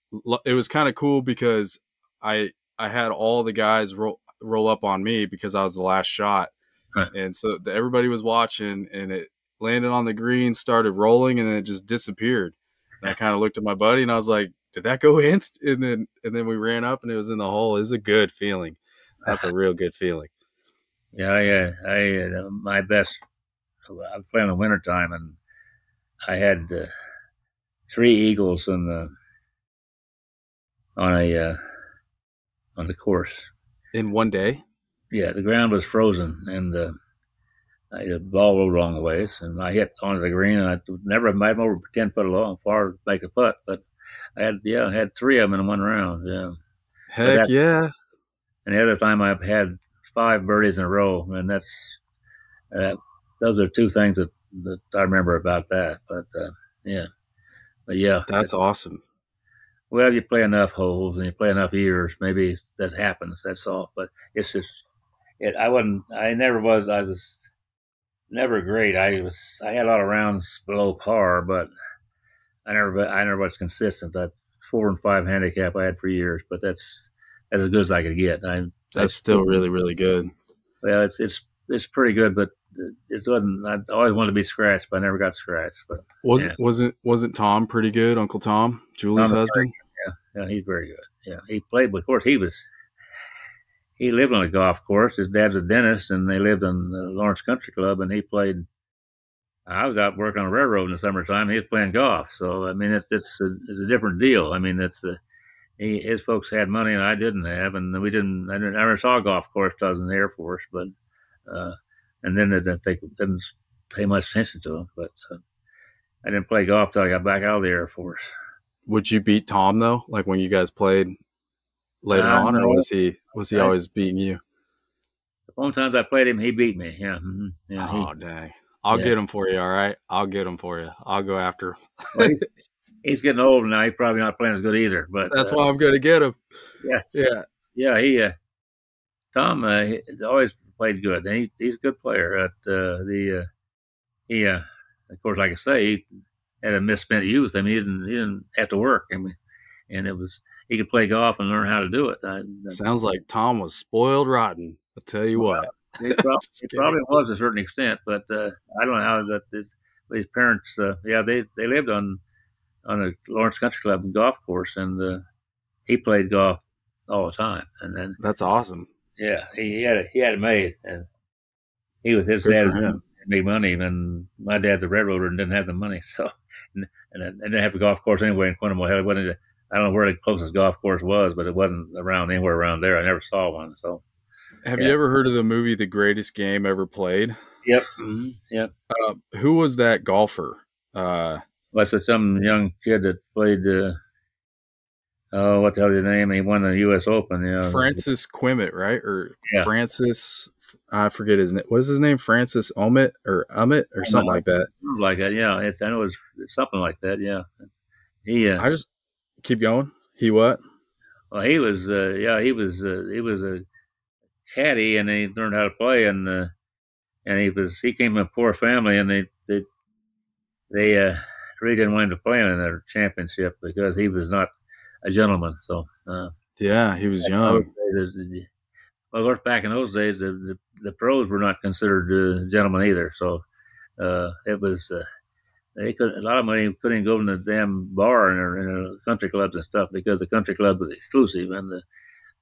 it was kind of cool because I I had all the guys roll roll up on me because I was the last shot, Right. and so the, everybody was watching, and it landed on the green, started rolling, and then it just disappeared. And I kind of looked at my buddy, and I was like, "Did that go in?" And then and then we ran up, and it was in the hole. It was a good feeling. That's a real good feeling. Yeah, I, I uh, my best. I was playing in the wintertime, and I had uh, three eagles on the on a uh, on the course. In one day. Yeah, the ground was frozen, and uh, I, the ball rolled along the ways, and I hit onto the green, and I never made over ten foot long, far to make a putt, but I had yeah, I had three of them in one round. Yeah, Heck that- yeah. and the other time I've had five birdies in a row, and that's uh, those are two things that, that I remember about that. But uh, yeah, but yeah, That's awesome. well, you play enough holes and you play enough years, maybe that happens. That's all. But it's just, it. I wasn't. I never was. I was never great. I was. I had a lot of rounds below par, but I never. I never was consistent. That four and five handicap I had for years, but that's that's as good as I could get. I. That's still really, really good. Well, it's it's it's pretty good, but it wasn't. I always wanted to be scratched, but I never got scratched. But Wasn't Yeah. wasn't wasn't Tom pretty good, Uncle Tom, Julie's Tom husband? Yeah, he's very good. Yeah, he played, but of course he was. He lived on a golf course. His dad's a dentist, and they lived on the Lawrence Country Club. And he played. I was out working on a railroad in the summertime. He was playing golf, so I mean, it's it's a, it's a different deal. I mean, it's a, he, his folks had money and I didn't have, and we didn't. I, didn't, I never saw a golf course was in the Air Force, but uh, and then they didn't think didn't pay much attention to him. But uh, I didn't play golf till I got back out of the Air Force. Would you beat Tom though? Like when you guys played later Uh, on, or was he was he I- always beating you? The only times I played him, he beat me. Yeah, mhm. yeah. he- oh dang! I'll Yeah. get him for you. All right, I'll get him for you. I'll go after. him. well, he's, he's getting old now. He's probably not playing as good either. But That's uh, why I'm going to get him. Yeah. yeah. yeah, he uh, Tom uh, he always played good. And he, he's a good player. At uh, the uh, he uh, of course, like I say, he had a misspent youth. I mean, he didn't he didn't have to work. I mean, and it was he could play golf and learn how to do it. I, Sounds like Tom was spoiled rotten. I'll tell you what. He probably, Just he probably was to a certain extent, but uh, I don't know how that his, his parents. Uh, yeah, they they lived on on a Lawrence Country Club and golf course, and uh, he played golf all the time. And then That's awesome. yeah, he, he had it, he had a made, and he was his Good dad for him. made money, and my dad's a railroader and didn't have the money, so and and, and didn't have a golf course anyway in Quenemo. Hell, it wasn't. a- I don't know where the closest golf course was, but it wasn't around anywhere around there. I never saw one. So Have Yeah. you ever heard of the movie The Greatest Game Ever Played? yep, hmm yep. Uh, who was that golfer? Uh, Well, it's some young kid that played. Uh, oh, what the hell is his name? He won the U.S. Open. Yeah. Francis Ouimet, right? Or Yeah. Francis, I forget his name. What is his name? Francis Omit or Umit or something like that. Like that. Yeah, it's, I know it's something like that. Yeah, he. Uh, I just keep going. He what? well, he was. Uh, yeah, he was. Uh, he was a caddy, and he learned how to play, and uh, and he was. He came from a poor family, and they they they uh, really didn't want him to play in their championship because he was not a gentleman. So. Uh, Yeah, he was young. days, the- the- Well, of course, back in those days, the the, the pros were not considered uh, gentlemen either. So uh, it was uh, they could a lot of money couldn't go in the damn bar in, the- in the country clubs and stuff because the country club was exclusive and the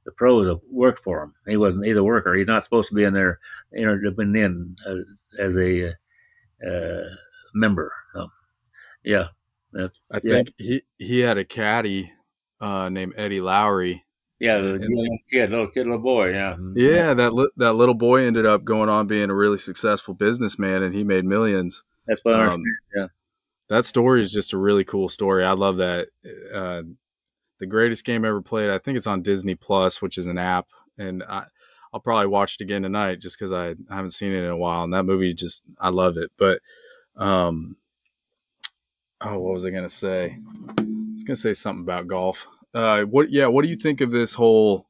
the pros worked for him. He wasn't a worker. He's not supposed to be in there, you know, been in uh, as a uh, member. So, yeah, that's, I yeah. think he he had a caddy uh, named Eddie Lowry, Yeah, the And- young kid, little kid, little boy. Yeah. Yeah, that li- that little boy ended up going on being a really successful businessman, and he made millions. That's what I Um, understand. yeah. That story is just a really cool story. I love that. Uh, the greatest game ever played. I think it's on Disney Plus, which is an app, and I, I'll probably watch it again tonight just because I, I haven't seen it in a while. And that movie just I love it. But um, oh, what was I gonna say? I was gonna say something about golf. Uh, what? Yeah, what do you think of this whole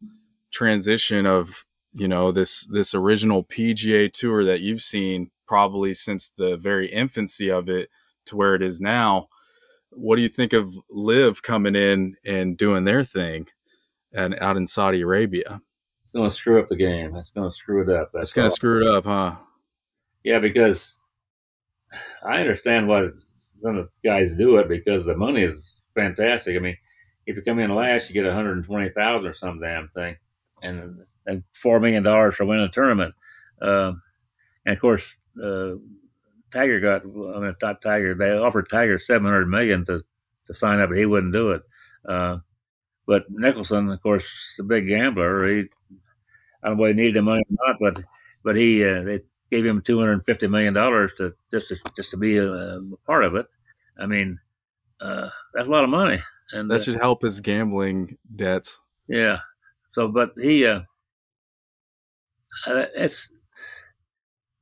transition of you know this this original PGA tour that you've seen probably since the very infancy of it to where it is now? What do you think of LIV coming in and doing their thing and out in Saudi Arabia? It's going to screw up the game. It's going to screw it up. That's That's going to screw it up, huh? Yeah, because I understand why some of the guys do it because the money is fantastic. I mean, if you come in last, you get one hundred and twenty thousand or some damn thing, and and four million dollars for winning a tournament. Um, and of course, uh, Tiger got. I mean, not Tiger. They offered Tiger seven hundred million to to sign up, but he wouldn't do it. Uh, but Mickelson, of course, a big gambler. He, I don't know whether he needed the money or not, but but he uh, they gave him two hundred and fifty million dollars to just to, just to be a, a part of it. I mean, uh, that's a lot of money, and That uh, should help his gambling debts. yeah. So, but he, uh, uh, it's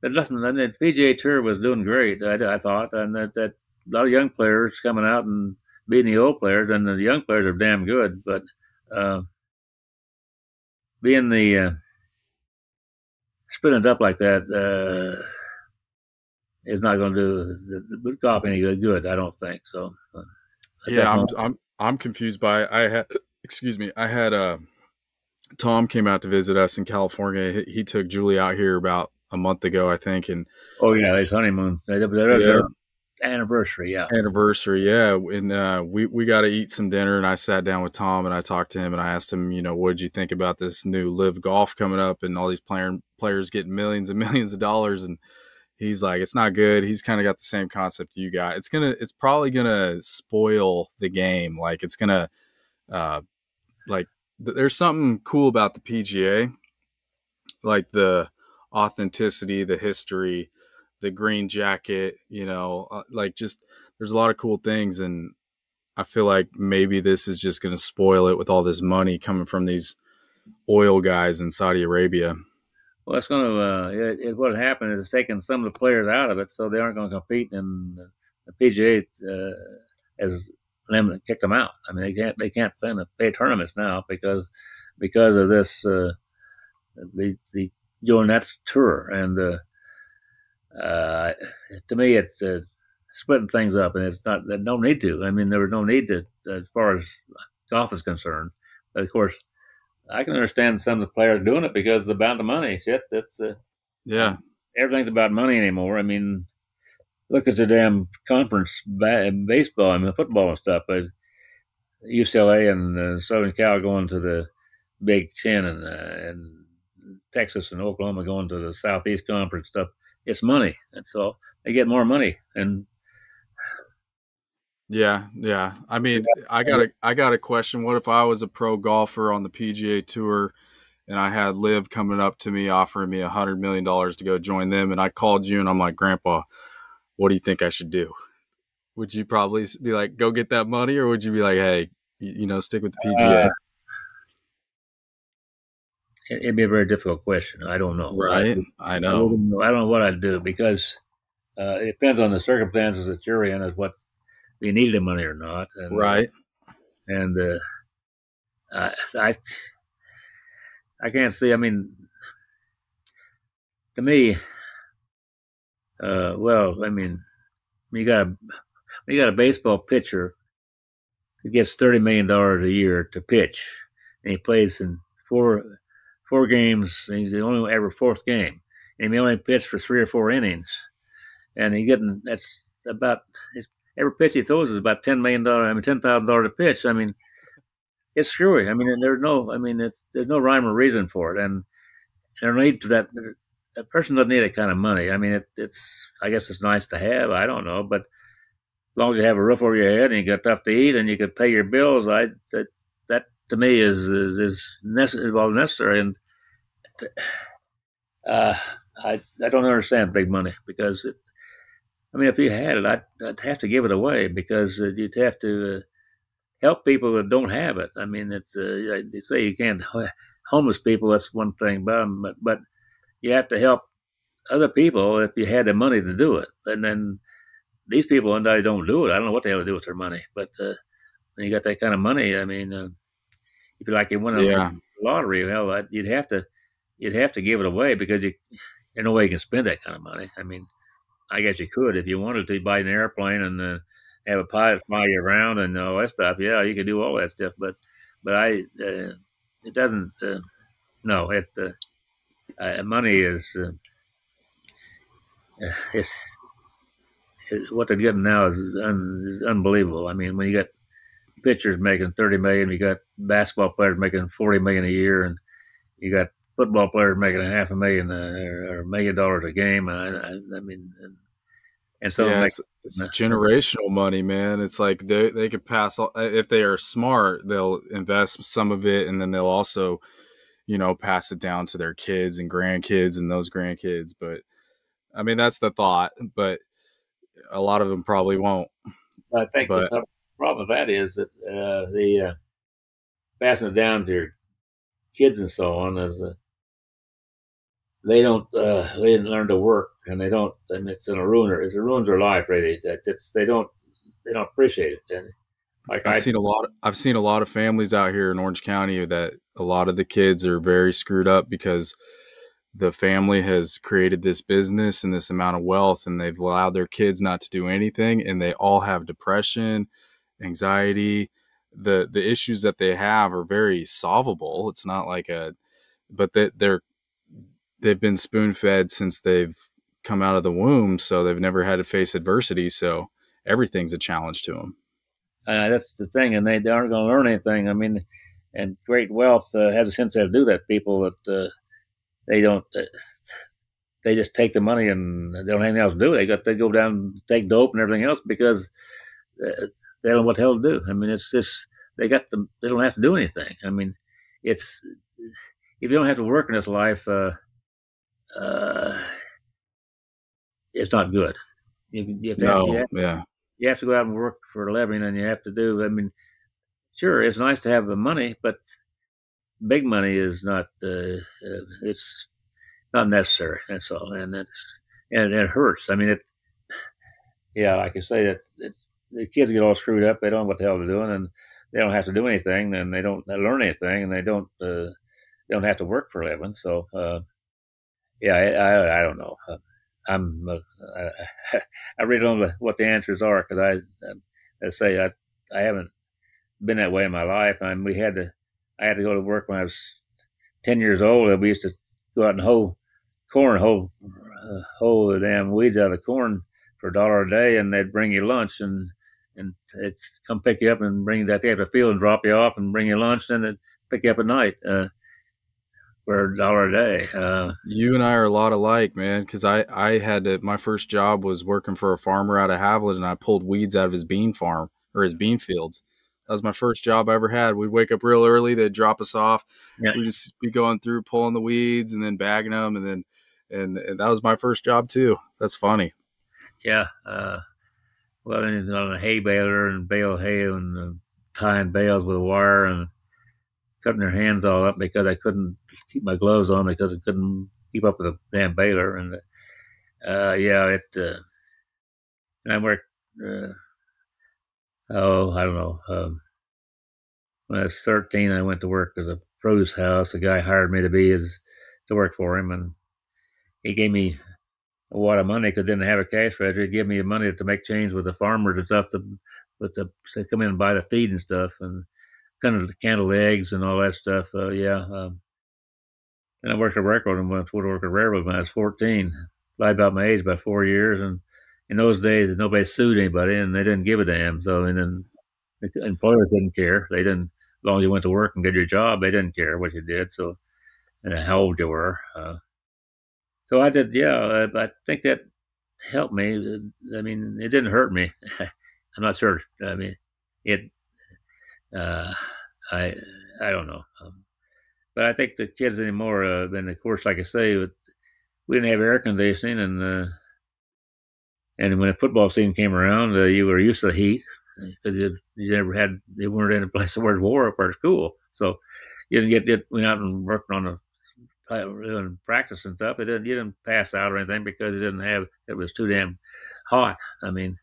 there's nothing. And the PGA Tour was doing great, I, I thought, and that, that a lot of young players coming out and beating the old players, and the young players are damn good. But uh, being the spinning it up like that uh, is not going to do the, the golf any good. I don't think so. Yeah, I'm I'm I'm confused by I had excuse me, I had uh Tom came out to visit us in California. He, he took Julie out here about a month ago, I think, and oh yeah, it's honeymoon. They- they're- Yeah. their anniversary, yeah. anniversary, yeah. And uh, we we got to eat some dinner, and I sat down with Tom and I talked to him and I asked him, you know, what did you think about this new LIV Golf coming up and all these player players getting millions and millions of dollars and he's like, it's not good. He's kind of got the same concept you got. It's gonna, it's probably gonna spoil the game. Like it's gonna, uh, like th- there's something cool about the PGA, like the authenticity, the history, the green jacket. You know, uh, like just there's a lot of cool things, and I feel like maybe this is just gonna spoil it with all this money coming from these oil guys in Saudi Arabia. Well, it's going to. Uh, it, it, what happened is it's taking some of the players out of it, so they aren't going to compete. And the, the PGA uh, has limited, kicked them out. I mean, they can't they can't play, in the, play tournaments now because because of this uh, the the that tour. And uh, uh, to me, it's uh, splitting things up, and it's not. They don't need to. I mean, there was no need to as far as golf is concerned. But of course. I can understand some of the players doing it because it's about the money. Shit, that's uh, Yeah, everything's about money anymore. I mean, look at the damn conference ba- baseball, I mean, football and stuff. But UCLA and uh, Southern Cal going to the Big Ten, and uh, and Texas and Oklahoma going to the Southeast Conference stuff. It's money, and so they get more money. And Yeah, yeah. I mean, I got a I got a question. What if I was a pro golfer on the PGA Tour and I had LIV coming up to me offering me a hundred million dollars to go join them, and I called you and I'm like, Grandpa, what do you think I should do? Would you probably be like, go get that money, or would you be like, hey, you, know, stick with the PGA? Uh, it'd be a very difficult question. I don't know. right? I I know. wouldn't know. I don't know what I'd do because uh, it depends on the circumstances that you're in, as what you need the money or not. And, Right. And uh, I, I, I can't see. I mean, to me, uh, well, I mean, you got a you got a baseball pitcher who gets thirty million dollars a year to pitch, and he plays in four four games. He's the only ever fourth game, and he only pitched for three or four innings, and he getting that's about every pitch he throws is about ten million dollars. I mean, ten thousand dollars a pitch. I mean, it's screwy. I mean, there's no. I mean, there's no rhyme or reason for it, and there need to that. A person doesn't need that kind of money. I mean, it, it's. I guess it's nice to have. I don't know, but as long as you have a roof over your head and you got stuff to eat and you could pay your bills, I that that to me is is, is necessary, well necessary, and uh, I I don't understand big money because it, I mean if you had it, I'd, I'd have to give it away because you'd have to uh, help people that don't have it. I mean, it's uh, they say you can't homeless people. That's one thing, but but, but you have to help other people if you had the money to do it. And then these people, and I don't do it. I don't know what the hell to do with their money. But uh, when you got that kind of money, I mean, uh, if you like you win a yeah. lottery, well, you'd have to you'd have to give it away because you there's no way you can spend that kind of money. I mean, I guess you could if you wanted to buy an airplane and uh, have a pilot fly you around and all that stuff. Yeah, you could do all that stuff. But but I uh, it doesn't. Uh, no, it uh, uh, money is uh, it's, it's, what they're getting now is, un, is unbelievable. I mean, when you got pitchers making thirty million, you got basketball players making forty million a year, and you got football players making a half a million uh, or a million dollars a game. I, I, I mean, and, and so yeah, it's, it's generational money, man. It's like they they could pass if they are smart, they'll invest some of it, and then they'll also, you know, pass it down to their kids and grandkids and those grandkids. But I mean, that's the thought. But a lot of them probably won't. I think but, the problem with that is that uh, the uh, passing it down to your kids and so on is uh, they don't uh, they didn't learn to work and they don't and it's in a ruiner. It's a ruins their life really that it's, they don't they don't appreciate it. And like I've I, seen a lot of, I've seen a lot of families out here in Orange County that a lot of the kids are very screwed up because the family has created this business and this amount of wealth and they've allowed their kids not to do anything and they all have depression anxiety. The the issues that they have are very solvable. It's not like a but that they're they've been spoon fed since they've come out of the womb, so they've never had to face adversity. So everything's a challenge to them. Uh, that's the thing, and they, they aren't going to learn anything. I mean, and great wealth uh, has a sense to do that. People that uh, they don't, uh, they just take the money and they don't have anything else to do. They got they go down and take dope and everything else because uh, they don't know what the hell to do. I mean, it's just they got the they don't have to do anything. I mean, it's if you don't have to work in this life uh, it's not good. You, you have to, no, you have, yeah. You have to go out and work for a living, and you have to do. I mean, sure, it's nice to have the money, but big money is not. Uh, uh, it's not necessary. That's all, and it's and it hurts. I mean, it. Yeah, like I say, that the kids get all screwed up. They don't know what the hell they're doing, and they don't have to do anything, and they don't learn anything, and they don't. Uh, they don't have to work for a living. So, uh, yeah, I, I, I don't know. Uh, I'm uh, I really don't know what the answers are because I, I say I I haven't been that way in my life. I and we had to I had to go to work when I was ten years old. And we used to go out and hoe corn, hoe uh, hoe the damn weeds out of corn for a dollar a day, and they'd bring you lunch and and they'd come pick you up and bring you that day to the field and drop you off and bring you lunch. and Then pick you up at night. Uh, for a dollar a day. Uh, you and I are a lot alike, man. Because I I had to, my first job was working for a farmer out of Haviland, and I pulled weeds out of his bean farm or his bean fields. That was my first job I ever had. We'd wake up real early. They'd drop us off. Yeah. We'd just be going through pulling the weeds and then bagging them, and then and, and that was my first job too. That's funny. Yeah. Uh, well, then on a hay baler and bale hay and uh, tying bales with wire and cutting their hands all up because I couldn't keep my gloves on because I couldn't keep up with the damn baler. And uh, yeah, it. Uh, and I worked. Uh, oh, I don't know. Um, when I was thirteen, I went to work at a produce house. The guy hired me to be his to work for him, and he gave me a lot of money because didn't have a cash register. He gave me the money to make change with the farmers and stuff to, with the to come in and buy the feed and stuff, and kind of candle eggs and all that stuff. Uh, yeah. Um, and I worked at record and went to work at railroad when I was 14. Lied about my age by four years. And in those days, nobody sued anybody and they didn't give a damn. So, and then the employers didn't care. They didn't, as long as you went to work and did your job, they didn't care what you did. So, and how old you were. Uh, so I did, yeah, I, I think that helped me. I mean, it didn't hurt me. I'm not sure. I mean, it, uh, I I don't know. Um, but I think the kids anymore, uh, and of course, like I say, we didn't have air conditioning, and uh, and when the football season came around, uh, you were used to the heat because you, you never had you weren't in a place where it war or school, so you didn't get it. Went out and worked on the doing practice and stuff. It didn't you didn't pass out or anything because it didn't have it was too damn hot. I mean,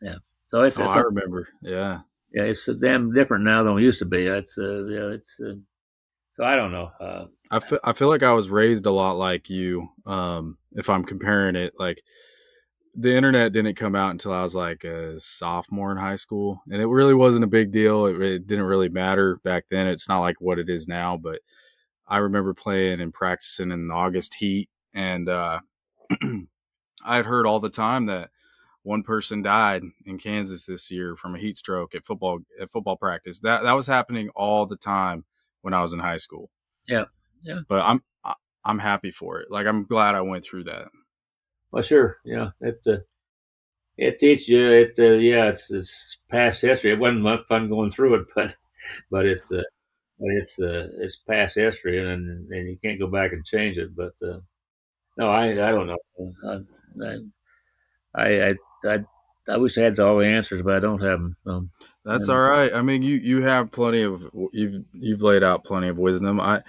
yeah. So it's, Oh, it's I remember. Yeah. yeah, it's uh, damn different now than it used to be. It's uh, yeah, it's uh, so I don't know. Uh, I feel, I feel like I was raised a lot like you. Um, if I'm comparing it, like the internet didn't come out until I was like a sophomore in high school, and it really wasn't a big deal. It, it didn't really matter back then. It's not like what it is now, but I remember playing and practicing in the August heat, and uh, I had heard all the time that one person died in Kansas this year from a heat stroke at football at football practice. That that was happening all the time when I was in high school. Yeah, yeah. But I'm I- I'm happy for it. Like I'm glad I went through that. well, sure, yeah, it uh, it teaches you. It uh, yeah, it's it's past history. It wasn't much fun going through it, but but it's uh, but it's uh, it's past history, and and you can't go back and change it. But uh, no, I I don't know. I I I I, I wish I had all the answers, but I don't have them. Um, That's all right. I mean, you you have plenty of you've you've laid out plenty of wisdom. I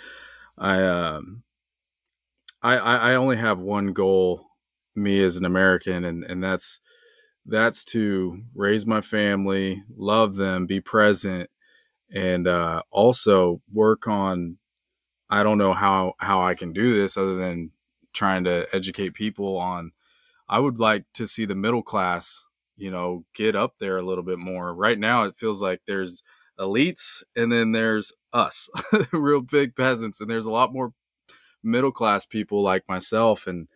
I um I I I only have one goal, me as an American, and and that's that's to raise my family, love them, be present, and uh, also work on. I don't know how how I can do this other than trying to educate people on. I would like to see the middle class you know, get up there a little bit more. Right now, it feels like there's elites and then there's us, real big peasants, and there's a lot more middle class people like myself, and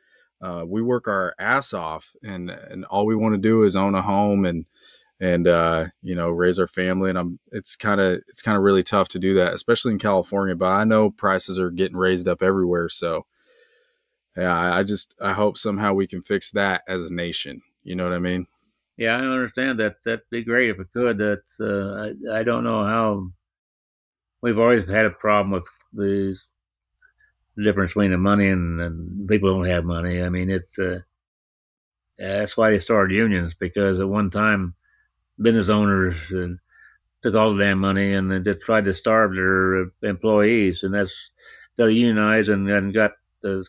uh, we work our ass off, and and all we want to do is own a home and and uh, you know raise our family. And I'm it's kind of it's kind of really tough to do that, especially in California. But I know prices are getting raised up everywhere, so yeah, I just I hope somehow we can fix that as a nation. You know what I mean? Yeah, I understand that. That'd be great if it could. That uh, I I don't know how. We've always had a problem with the difference between the money and, and people don't have money. I mean, it's uh, that's why they started unions because at one time, business owners uh, took all the damn money and they just tried to starve their employees, and that's they unionized and, and got the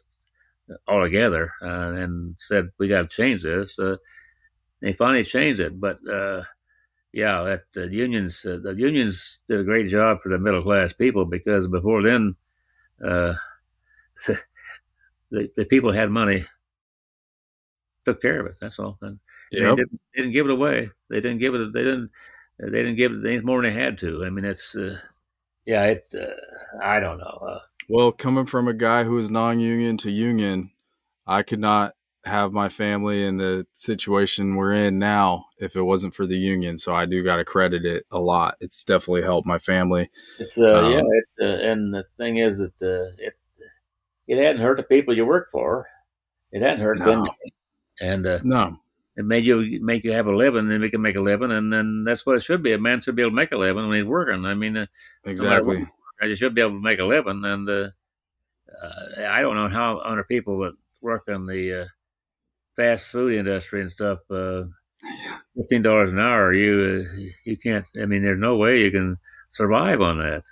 all together uh, and said we got to change this. Uh, they finally changed it, but uh, yeah, that the unions uh, the unions did a great job for the middle class people because before then, uh, the the people had money, took care of it. That's all. And they didn't, they didn't give it away. They didn't give it. They didn't. They didn't give it any more than they had to. I mean, it's uh, yeah. It. Uh, I don't know. Uh, Well, coming from a guy who is non-union to union, I could not have my family in the situation we're in now if it wasn't for the union. So I do got to credit it a lot. It's definitely helped my family. It's uh, Um, yeah, it, uh, and the thing is that uh, it it hadn't hurt the people you work for. It hadn't hurt them, and uh, No, it made you make you have a living, and we can make a living, and then that's what it should be. A man should be able to make a living when he's working. I mean, uh, exactly. you should be able to make a living, and uh, uh, I don't know how other people that work in the uh, fast food industry and stuff. Uh, Fifteen dollars an hour, you you can't. I mean, there's no way you can survive on that.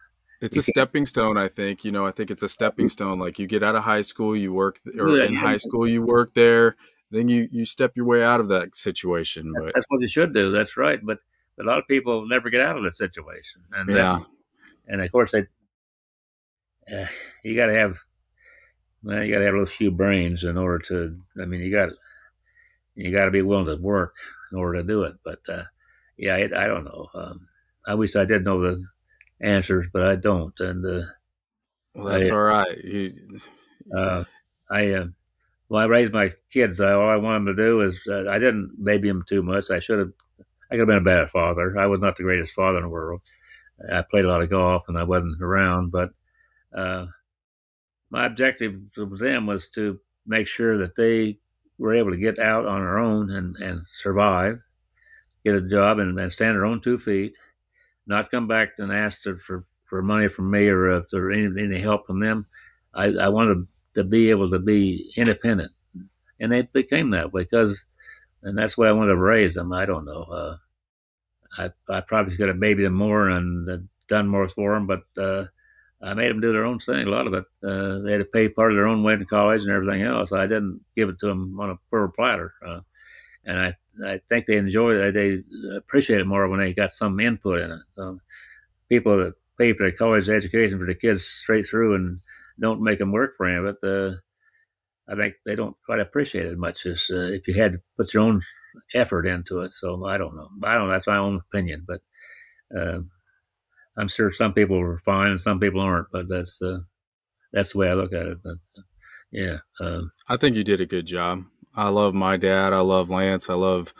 It's You a stepping stone, I think. You know, I think it's a stepping stone. Like you get out of high school, you work, or Yeah, in yeah. high school, you work there. Then you you step your way out of that situation. But That's what you should do. That's right. But, but a lot of people never get out of the situation, and yeah, that's, and of course they, uh, you got to have, well, you got to have those few brains in order to. I mean, you got, you got to be willing to work in order to do it. But uh, yeah, I, I don't know. Um, I wish I did know the answers, but I don't. And uh, well, that's I- all right. You, uh, I uh, well, I raised my kids. Uh, all I wanted them to do is uh, I didn't baby them too much. I should have. I could have been a better father. I was not the greatest father in the world. I played a lot of golf and I wasn't around, but uh, my objective with them was to make sure that they were able to get out on their own and, and survive, get a job and, and stand on their own two feet, not come back and ask for for money from me or if there any, any help from them. I, I wanted to be able to be independent, and they became that way because, and that's why I wanted to raise them. I don't know. Uh, I I probably could have babied them more and uh, done more for them, but uh, I made them do their own thing. A lot of it, uh, they had to pay part of their own way to college and everything else. I didn't give it to them on a silver platter, uh, and I I think they enjoyed it. They appreciate it more when they got some input in it. So people that pay for the college education for the kids straight through and don't make them work for it, uh, I think they don't quite appreciate it as much as uh, if you had to put your own effort into it. So I don't know. I don't. know. That's my own opinion, but uh, I'm sure some people are fine and some people aren't. But that's uh, that's the way I look at it. But uh, yeah, um, I think you did a good job. I love my dad. I love Lance. I love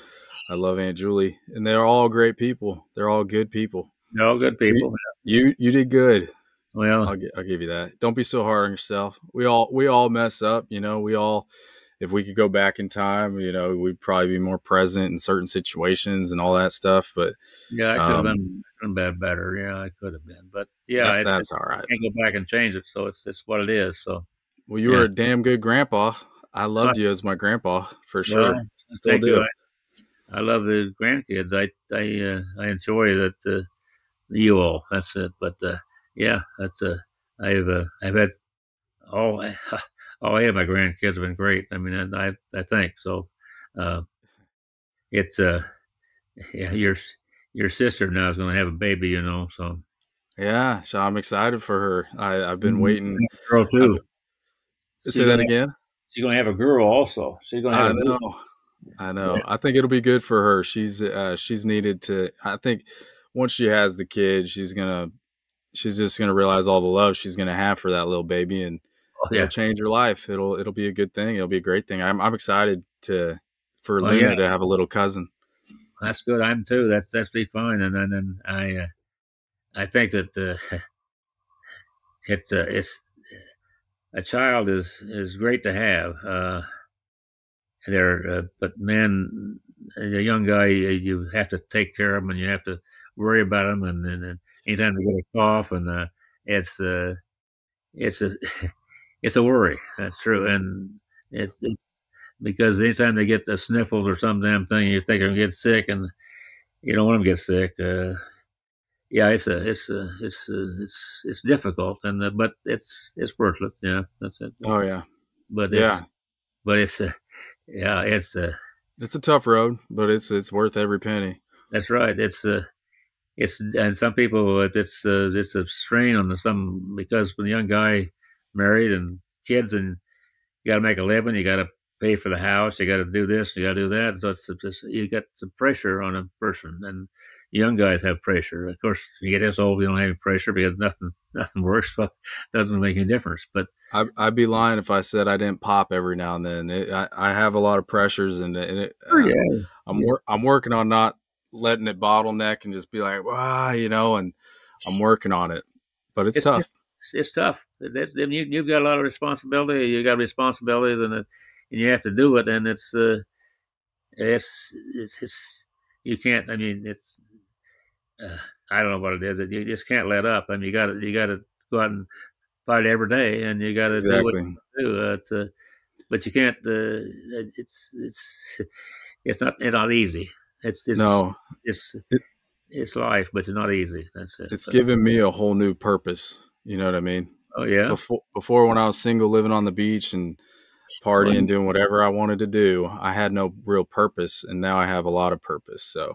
I love Aunt Julie, and they're all great people. They're all good people. They're all good people. So you you did good. Well, I'll, I'll give you that. Don't be so hard on yourself. We all we all mess up. You know, we all. If we could go back in time, you know, we'd probably be more present in certain situations and all that stuff. But yeah, I could have um, been, been better. Yeah, I could have been. But yeah, that- it- that's it- all right. can't go back and change it. So it's it's what it is. So Well, you Yeah. were a damn good grandpa. I loved you as my grandpa for sure. Well, Still do. you. I, I love the grandkids. I I uh, I enjoy that uh, you all. That's it. But uh, yeah, that's uh, I've uh, I've had all all yeah, my grandkids have been great. I mean, and I I think so. Uh, it's uh yeah your your sister now is going to have a baby, you know. So Yeah, so I'm excited for her. I, I've been Mhm. waiting. girl too. Say that again. She's going to have a girl also. She's going to I have a girl. know. I know. I think it'll be good for her. She's uh, she's needed to. I think once she has the kid, she's gonna she's just gonna realize all the love she's gonna have for that little baby, and Oh, yeah. it'll change your life. It'll it'll be a good thing. It'll be a great thing. I'm I'm excited to for Oh, Luna yeah. to have a little cousin. That's good. I'm too. That's that's be fine. And then and I uh, I think that uh, it's uh, it's a child is is great to have. Uh, there, uh, but man, a young guy, you have to take care of him, and you have to worry about him. And and, and anytime they get a cough, and uh, it's uh, it's a it's a worry. That's true, and it's it's because anytime they get the sniffles or some damn thing, you think they're gonna get sick, and you don't want them to get sick. Uh, yeah, it's a it's a it's a, it's it's difficult, and uh, but it's it's worth it. Yeah, that's it. Oh yeah, But it's, yeah. but it's uh, yeah, it's uh, It's a tough road, but it's it's worth every penny. that's right. It's uh, it's and some people it's uh, it's a strain on some because when a young guy married and kids and you got to make a living, you got to pay for the house, you got to do this, you got to do that. So it's just you got some pressure on a person, and young guys have pressure. Of course, you get this old, you don't have any pressure because nothing nothing works, but doesn't make any difference. But I, I'd be lying if I said I didn't pop every now and then. It, I, I have a lot of pressures, and, and it, uh, I'm wor- I'm working on not letting it bottleneck and just be like, wow, you know, and I'm working on it. But it's, It's tough. It's, it's tough. That- that- You, you've got a lot of responsibility. You got responsibilities, and, it, and you have to do it. And it's uh, it's it's, it's you can't. I mean, it's uh, I don't know what it is. You just can't let up. I mean, you got to you got to go out and fight every day, and you got to do what Exactly. you do. Uh, uh, but you can't. Uh, it's it's it's not it's not easy. It's, it's No, It's It- it's life, but it's not easy. That's it. it's given me a whole new purpose. You know what I mean? Oh yeah. Before, before when I was single, living on the beach and partying, doing whatever I wanted to do, I had no real purpose, and now I have a lot of purpose. So,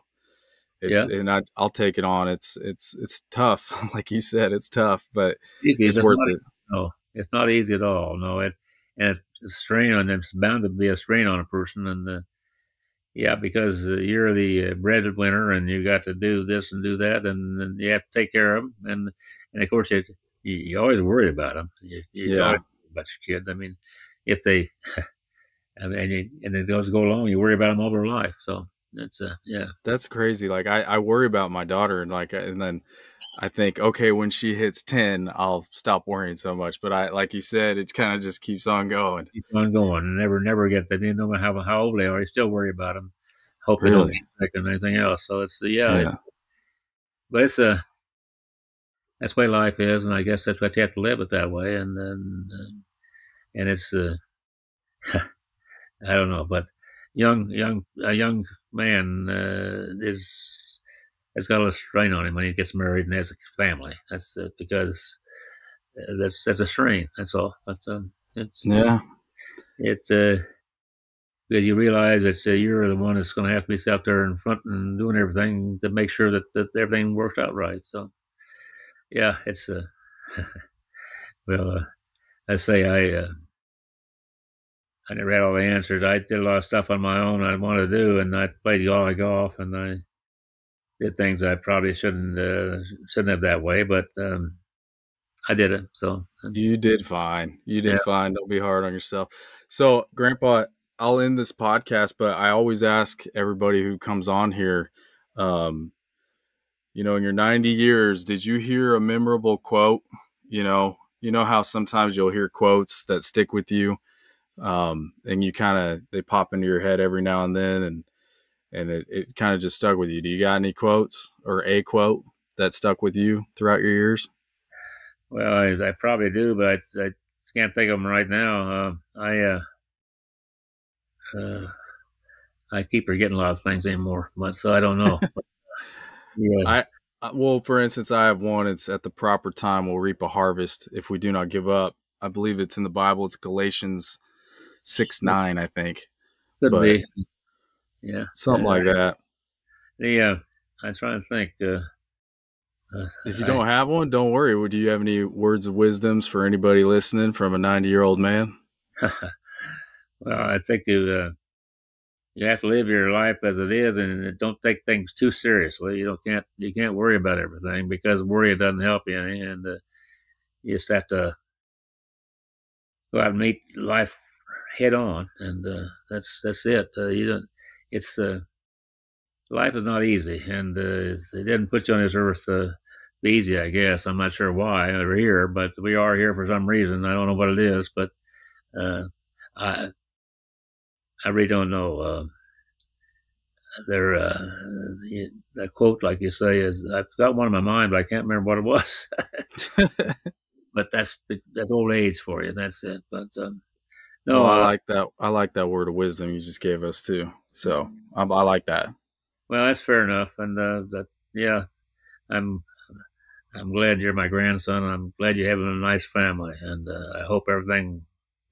it's and I, I'll take it on. It's it's it's tough, like you said, it's tough, but it's It's worth not it. No, it's not easy at all. No, it and it's a strain on them. It's bound to be a strain on a person, and uh, yeah, because uh, you're the uh, breadwinner, and you got to do this and do that, and, and you have to take care of them, and and of course you you, you always worry about them. You, you Yeah. about your kids. I mean, if they, I mean, and, you, and it goes go along, you worry about them all their life. So that's uh, yeah, That's crazy. Like I, I worry about my daughter and like and then I think, okay, when she hits ten, I'll stop worrying so much. But I like you said, it kind of just keeps on going. keep on going, and never never get them. You no matter how how old they are, you still worry about them. Hope they don't Really? get sick and anything else. So it's uh, yeah, Yeah. It's, but it's a that's the way life is, and I guess that's what you have to live it that way. And then, uh, and it's, uh, I don't know, but young, young, a young man uh, is has got a little strain on him when he gets married and has a family. That's uh, because uh, that's that's a strain. That's all. That's um, it's Yeah. it's uh, that you realize that uh, you're the one that's going to have to be out there in front and doing everything to make sure that, that everything works out right. So, yeah, it's uh, well, uh, I say I uh, I never had all the answers. I did a lot of stuff on my own I wanted to do, and I played a lot of golf, and I did things I probably shouldn't uh, shouldn't have that way, but um, I did it. So You did fine. You did Yeah. fine. Don't be hard on yourself. So, Grandpa, I'll end this podcast, but I always ask everybody who comes on here, um, you know, in your 90 years, did you hear a memorable quote? You know, you know how sometimes you'll hear quotes that stick with you, um, and you kind of they pop into your head every now and then, and and it, it kind of just stuck with you. Do you got any quotes or a quote that stuck with you throughout your years? well, I, I probably do, but I, I can't think of them right now. Uh, I uh, uh, I keep forgetting a lot of things anymore, but so I don't know. yeah, Uh, well, for instance, I have one. It's at the proper time we'll reap a harvest if we do not give up. I believe it's in the Bible. It's Galatians six nine, I think, could but- be. Yeah, something like that. the uh, I'm trying to think. Uh, uh, If you I- don't have one, don't worry. Would you have any words of wisdoms for anybody listening from a ninety year old man? well, I think you uh, you have to live your life as it is, and don't take things too seriously. You don't can't you can't worry about everything because worry doesn't help you, any, and uh, you just have to go out and meet life head on, and uh, that's that's it. Uh, you don't. It's uh, life is not easy, and uh, it didn't put you on this earth to be easy. I guess I'm not sure why we're here, but we are here for some reason. I don't know what it is, but uh, I I really don't know. Uh, there, uh, the, quote, like you say, is I've got one in my mind, but I can't remember what it was. but that's that's old age for you. That's it. But um, no, No, I uh, like that. I like that word of wisdom you just gave us too. So I, I like that. Well, that's fair enough, and uh, that yeah, I'm I'm glad you're my grandson. I'm glad you're having a nice family, and uh, I hope everything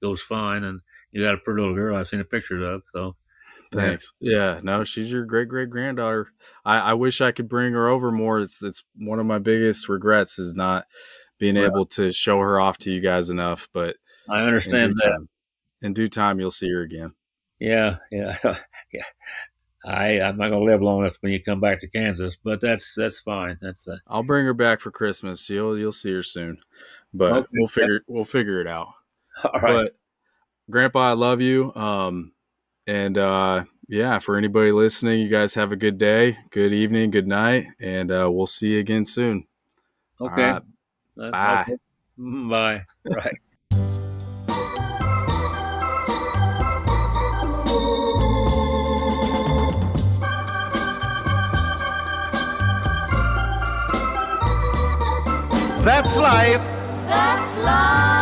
goes fine. And you got a pretty little girl I've seen the pictures of. So Thanks. Yeah, no, she's your great great granddaughter. I, I wish I could bring her over more. It's it's one of my biggest regrets is not being able to show her off to you guys enough. But I in understand that. time, in due time, you'll see her again. Yeah, yeah, yeah. I I'm not gonna live long enough when you come back to Kansas, but that's that's fine. That's uh, I'll bring her back for Christmas. You'll you'll see her soon. But Okay. we'll figure we'll figure it out. all right. But Grandpa, I love you. Um, and uh, yeah, for anybody listening, you guys have a good day, good evening, good night, and uh, we'll see you again soon. Okay. right. Bye. okay. Mm, Bye. Right. That's life. That's life.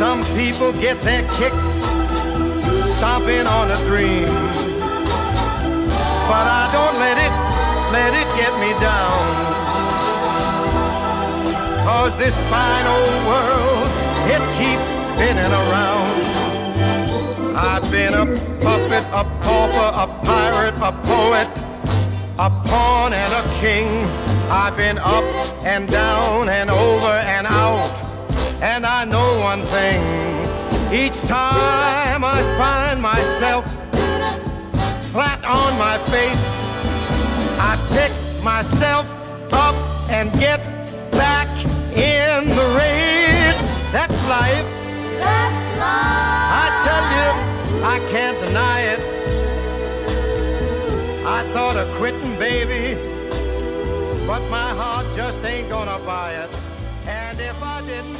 some people get their kicks stomping on a dream. But I don't let it, let it get me down. Cause this fine old world, it keeps spinning around. I've been a puppet, a pauper, a pirate, a poet, a pawn and a king. I've been up and down and over and out. And I know one thing each time I find myself flat on my face, I pick myself up and get back in the race. That's life. That's life. I tell you, I can't deny it. I thought of quitting, baby, but my heart just ain't gonna buy it. And if I didn't.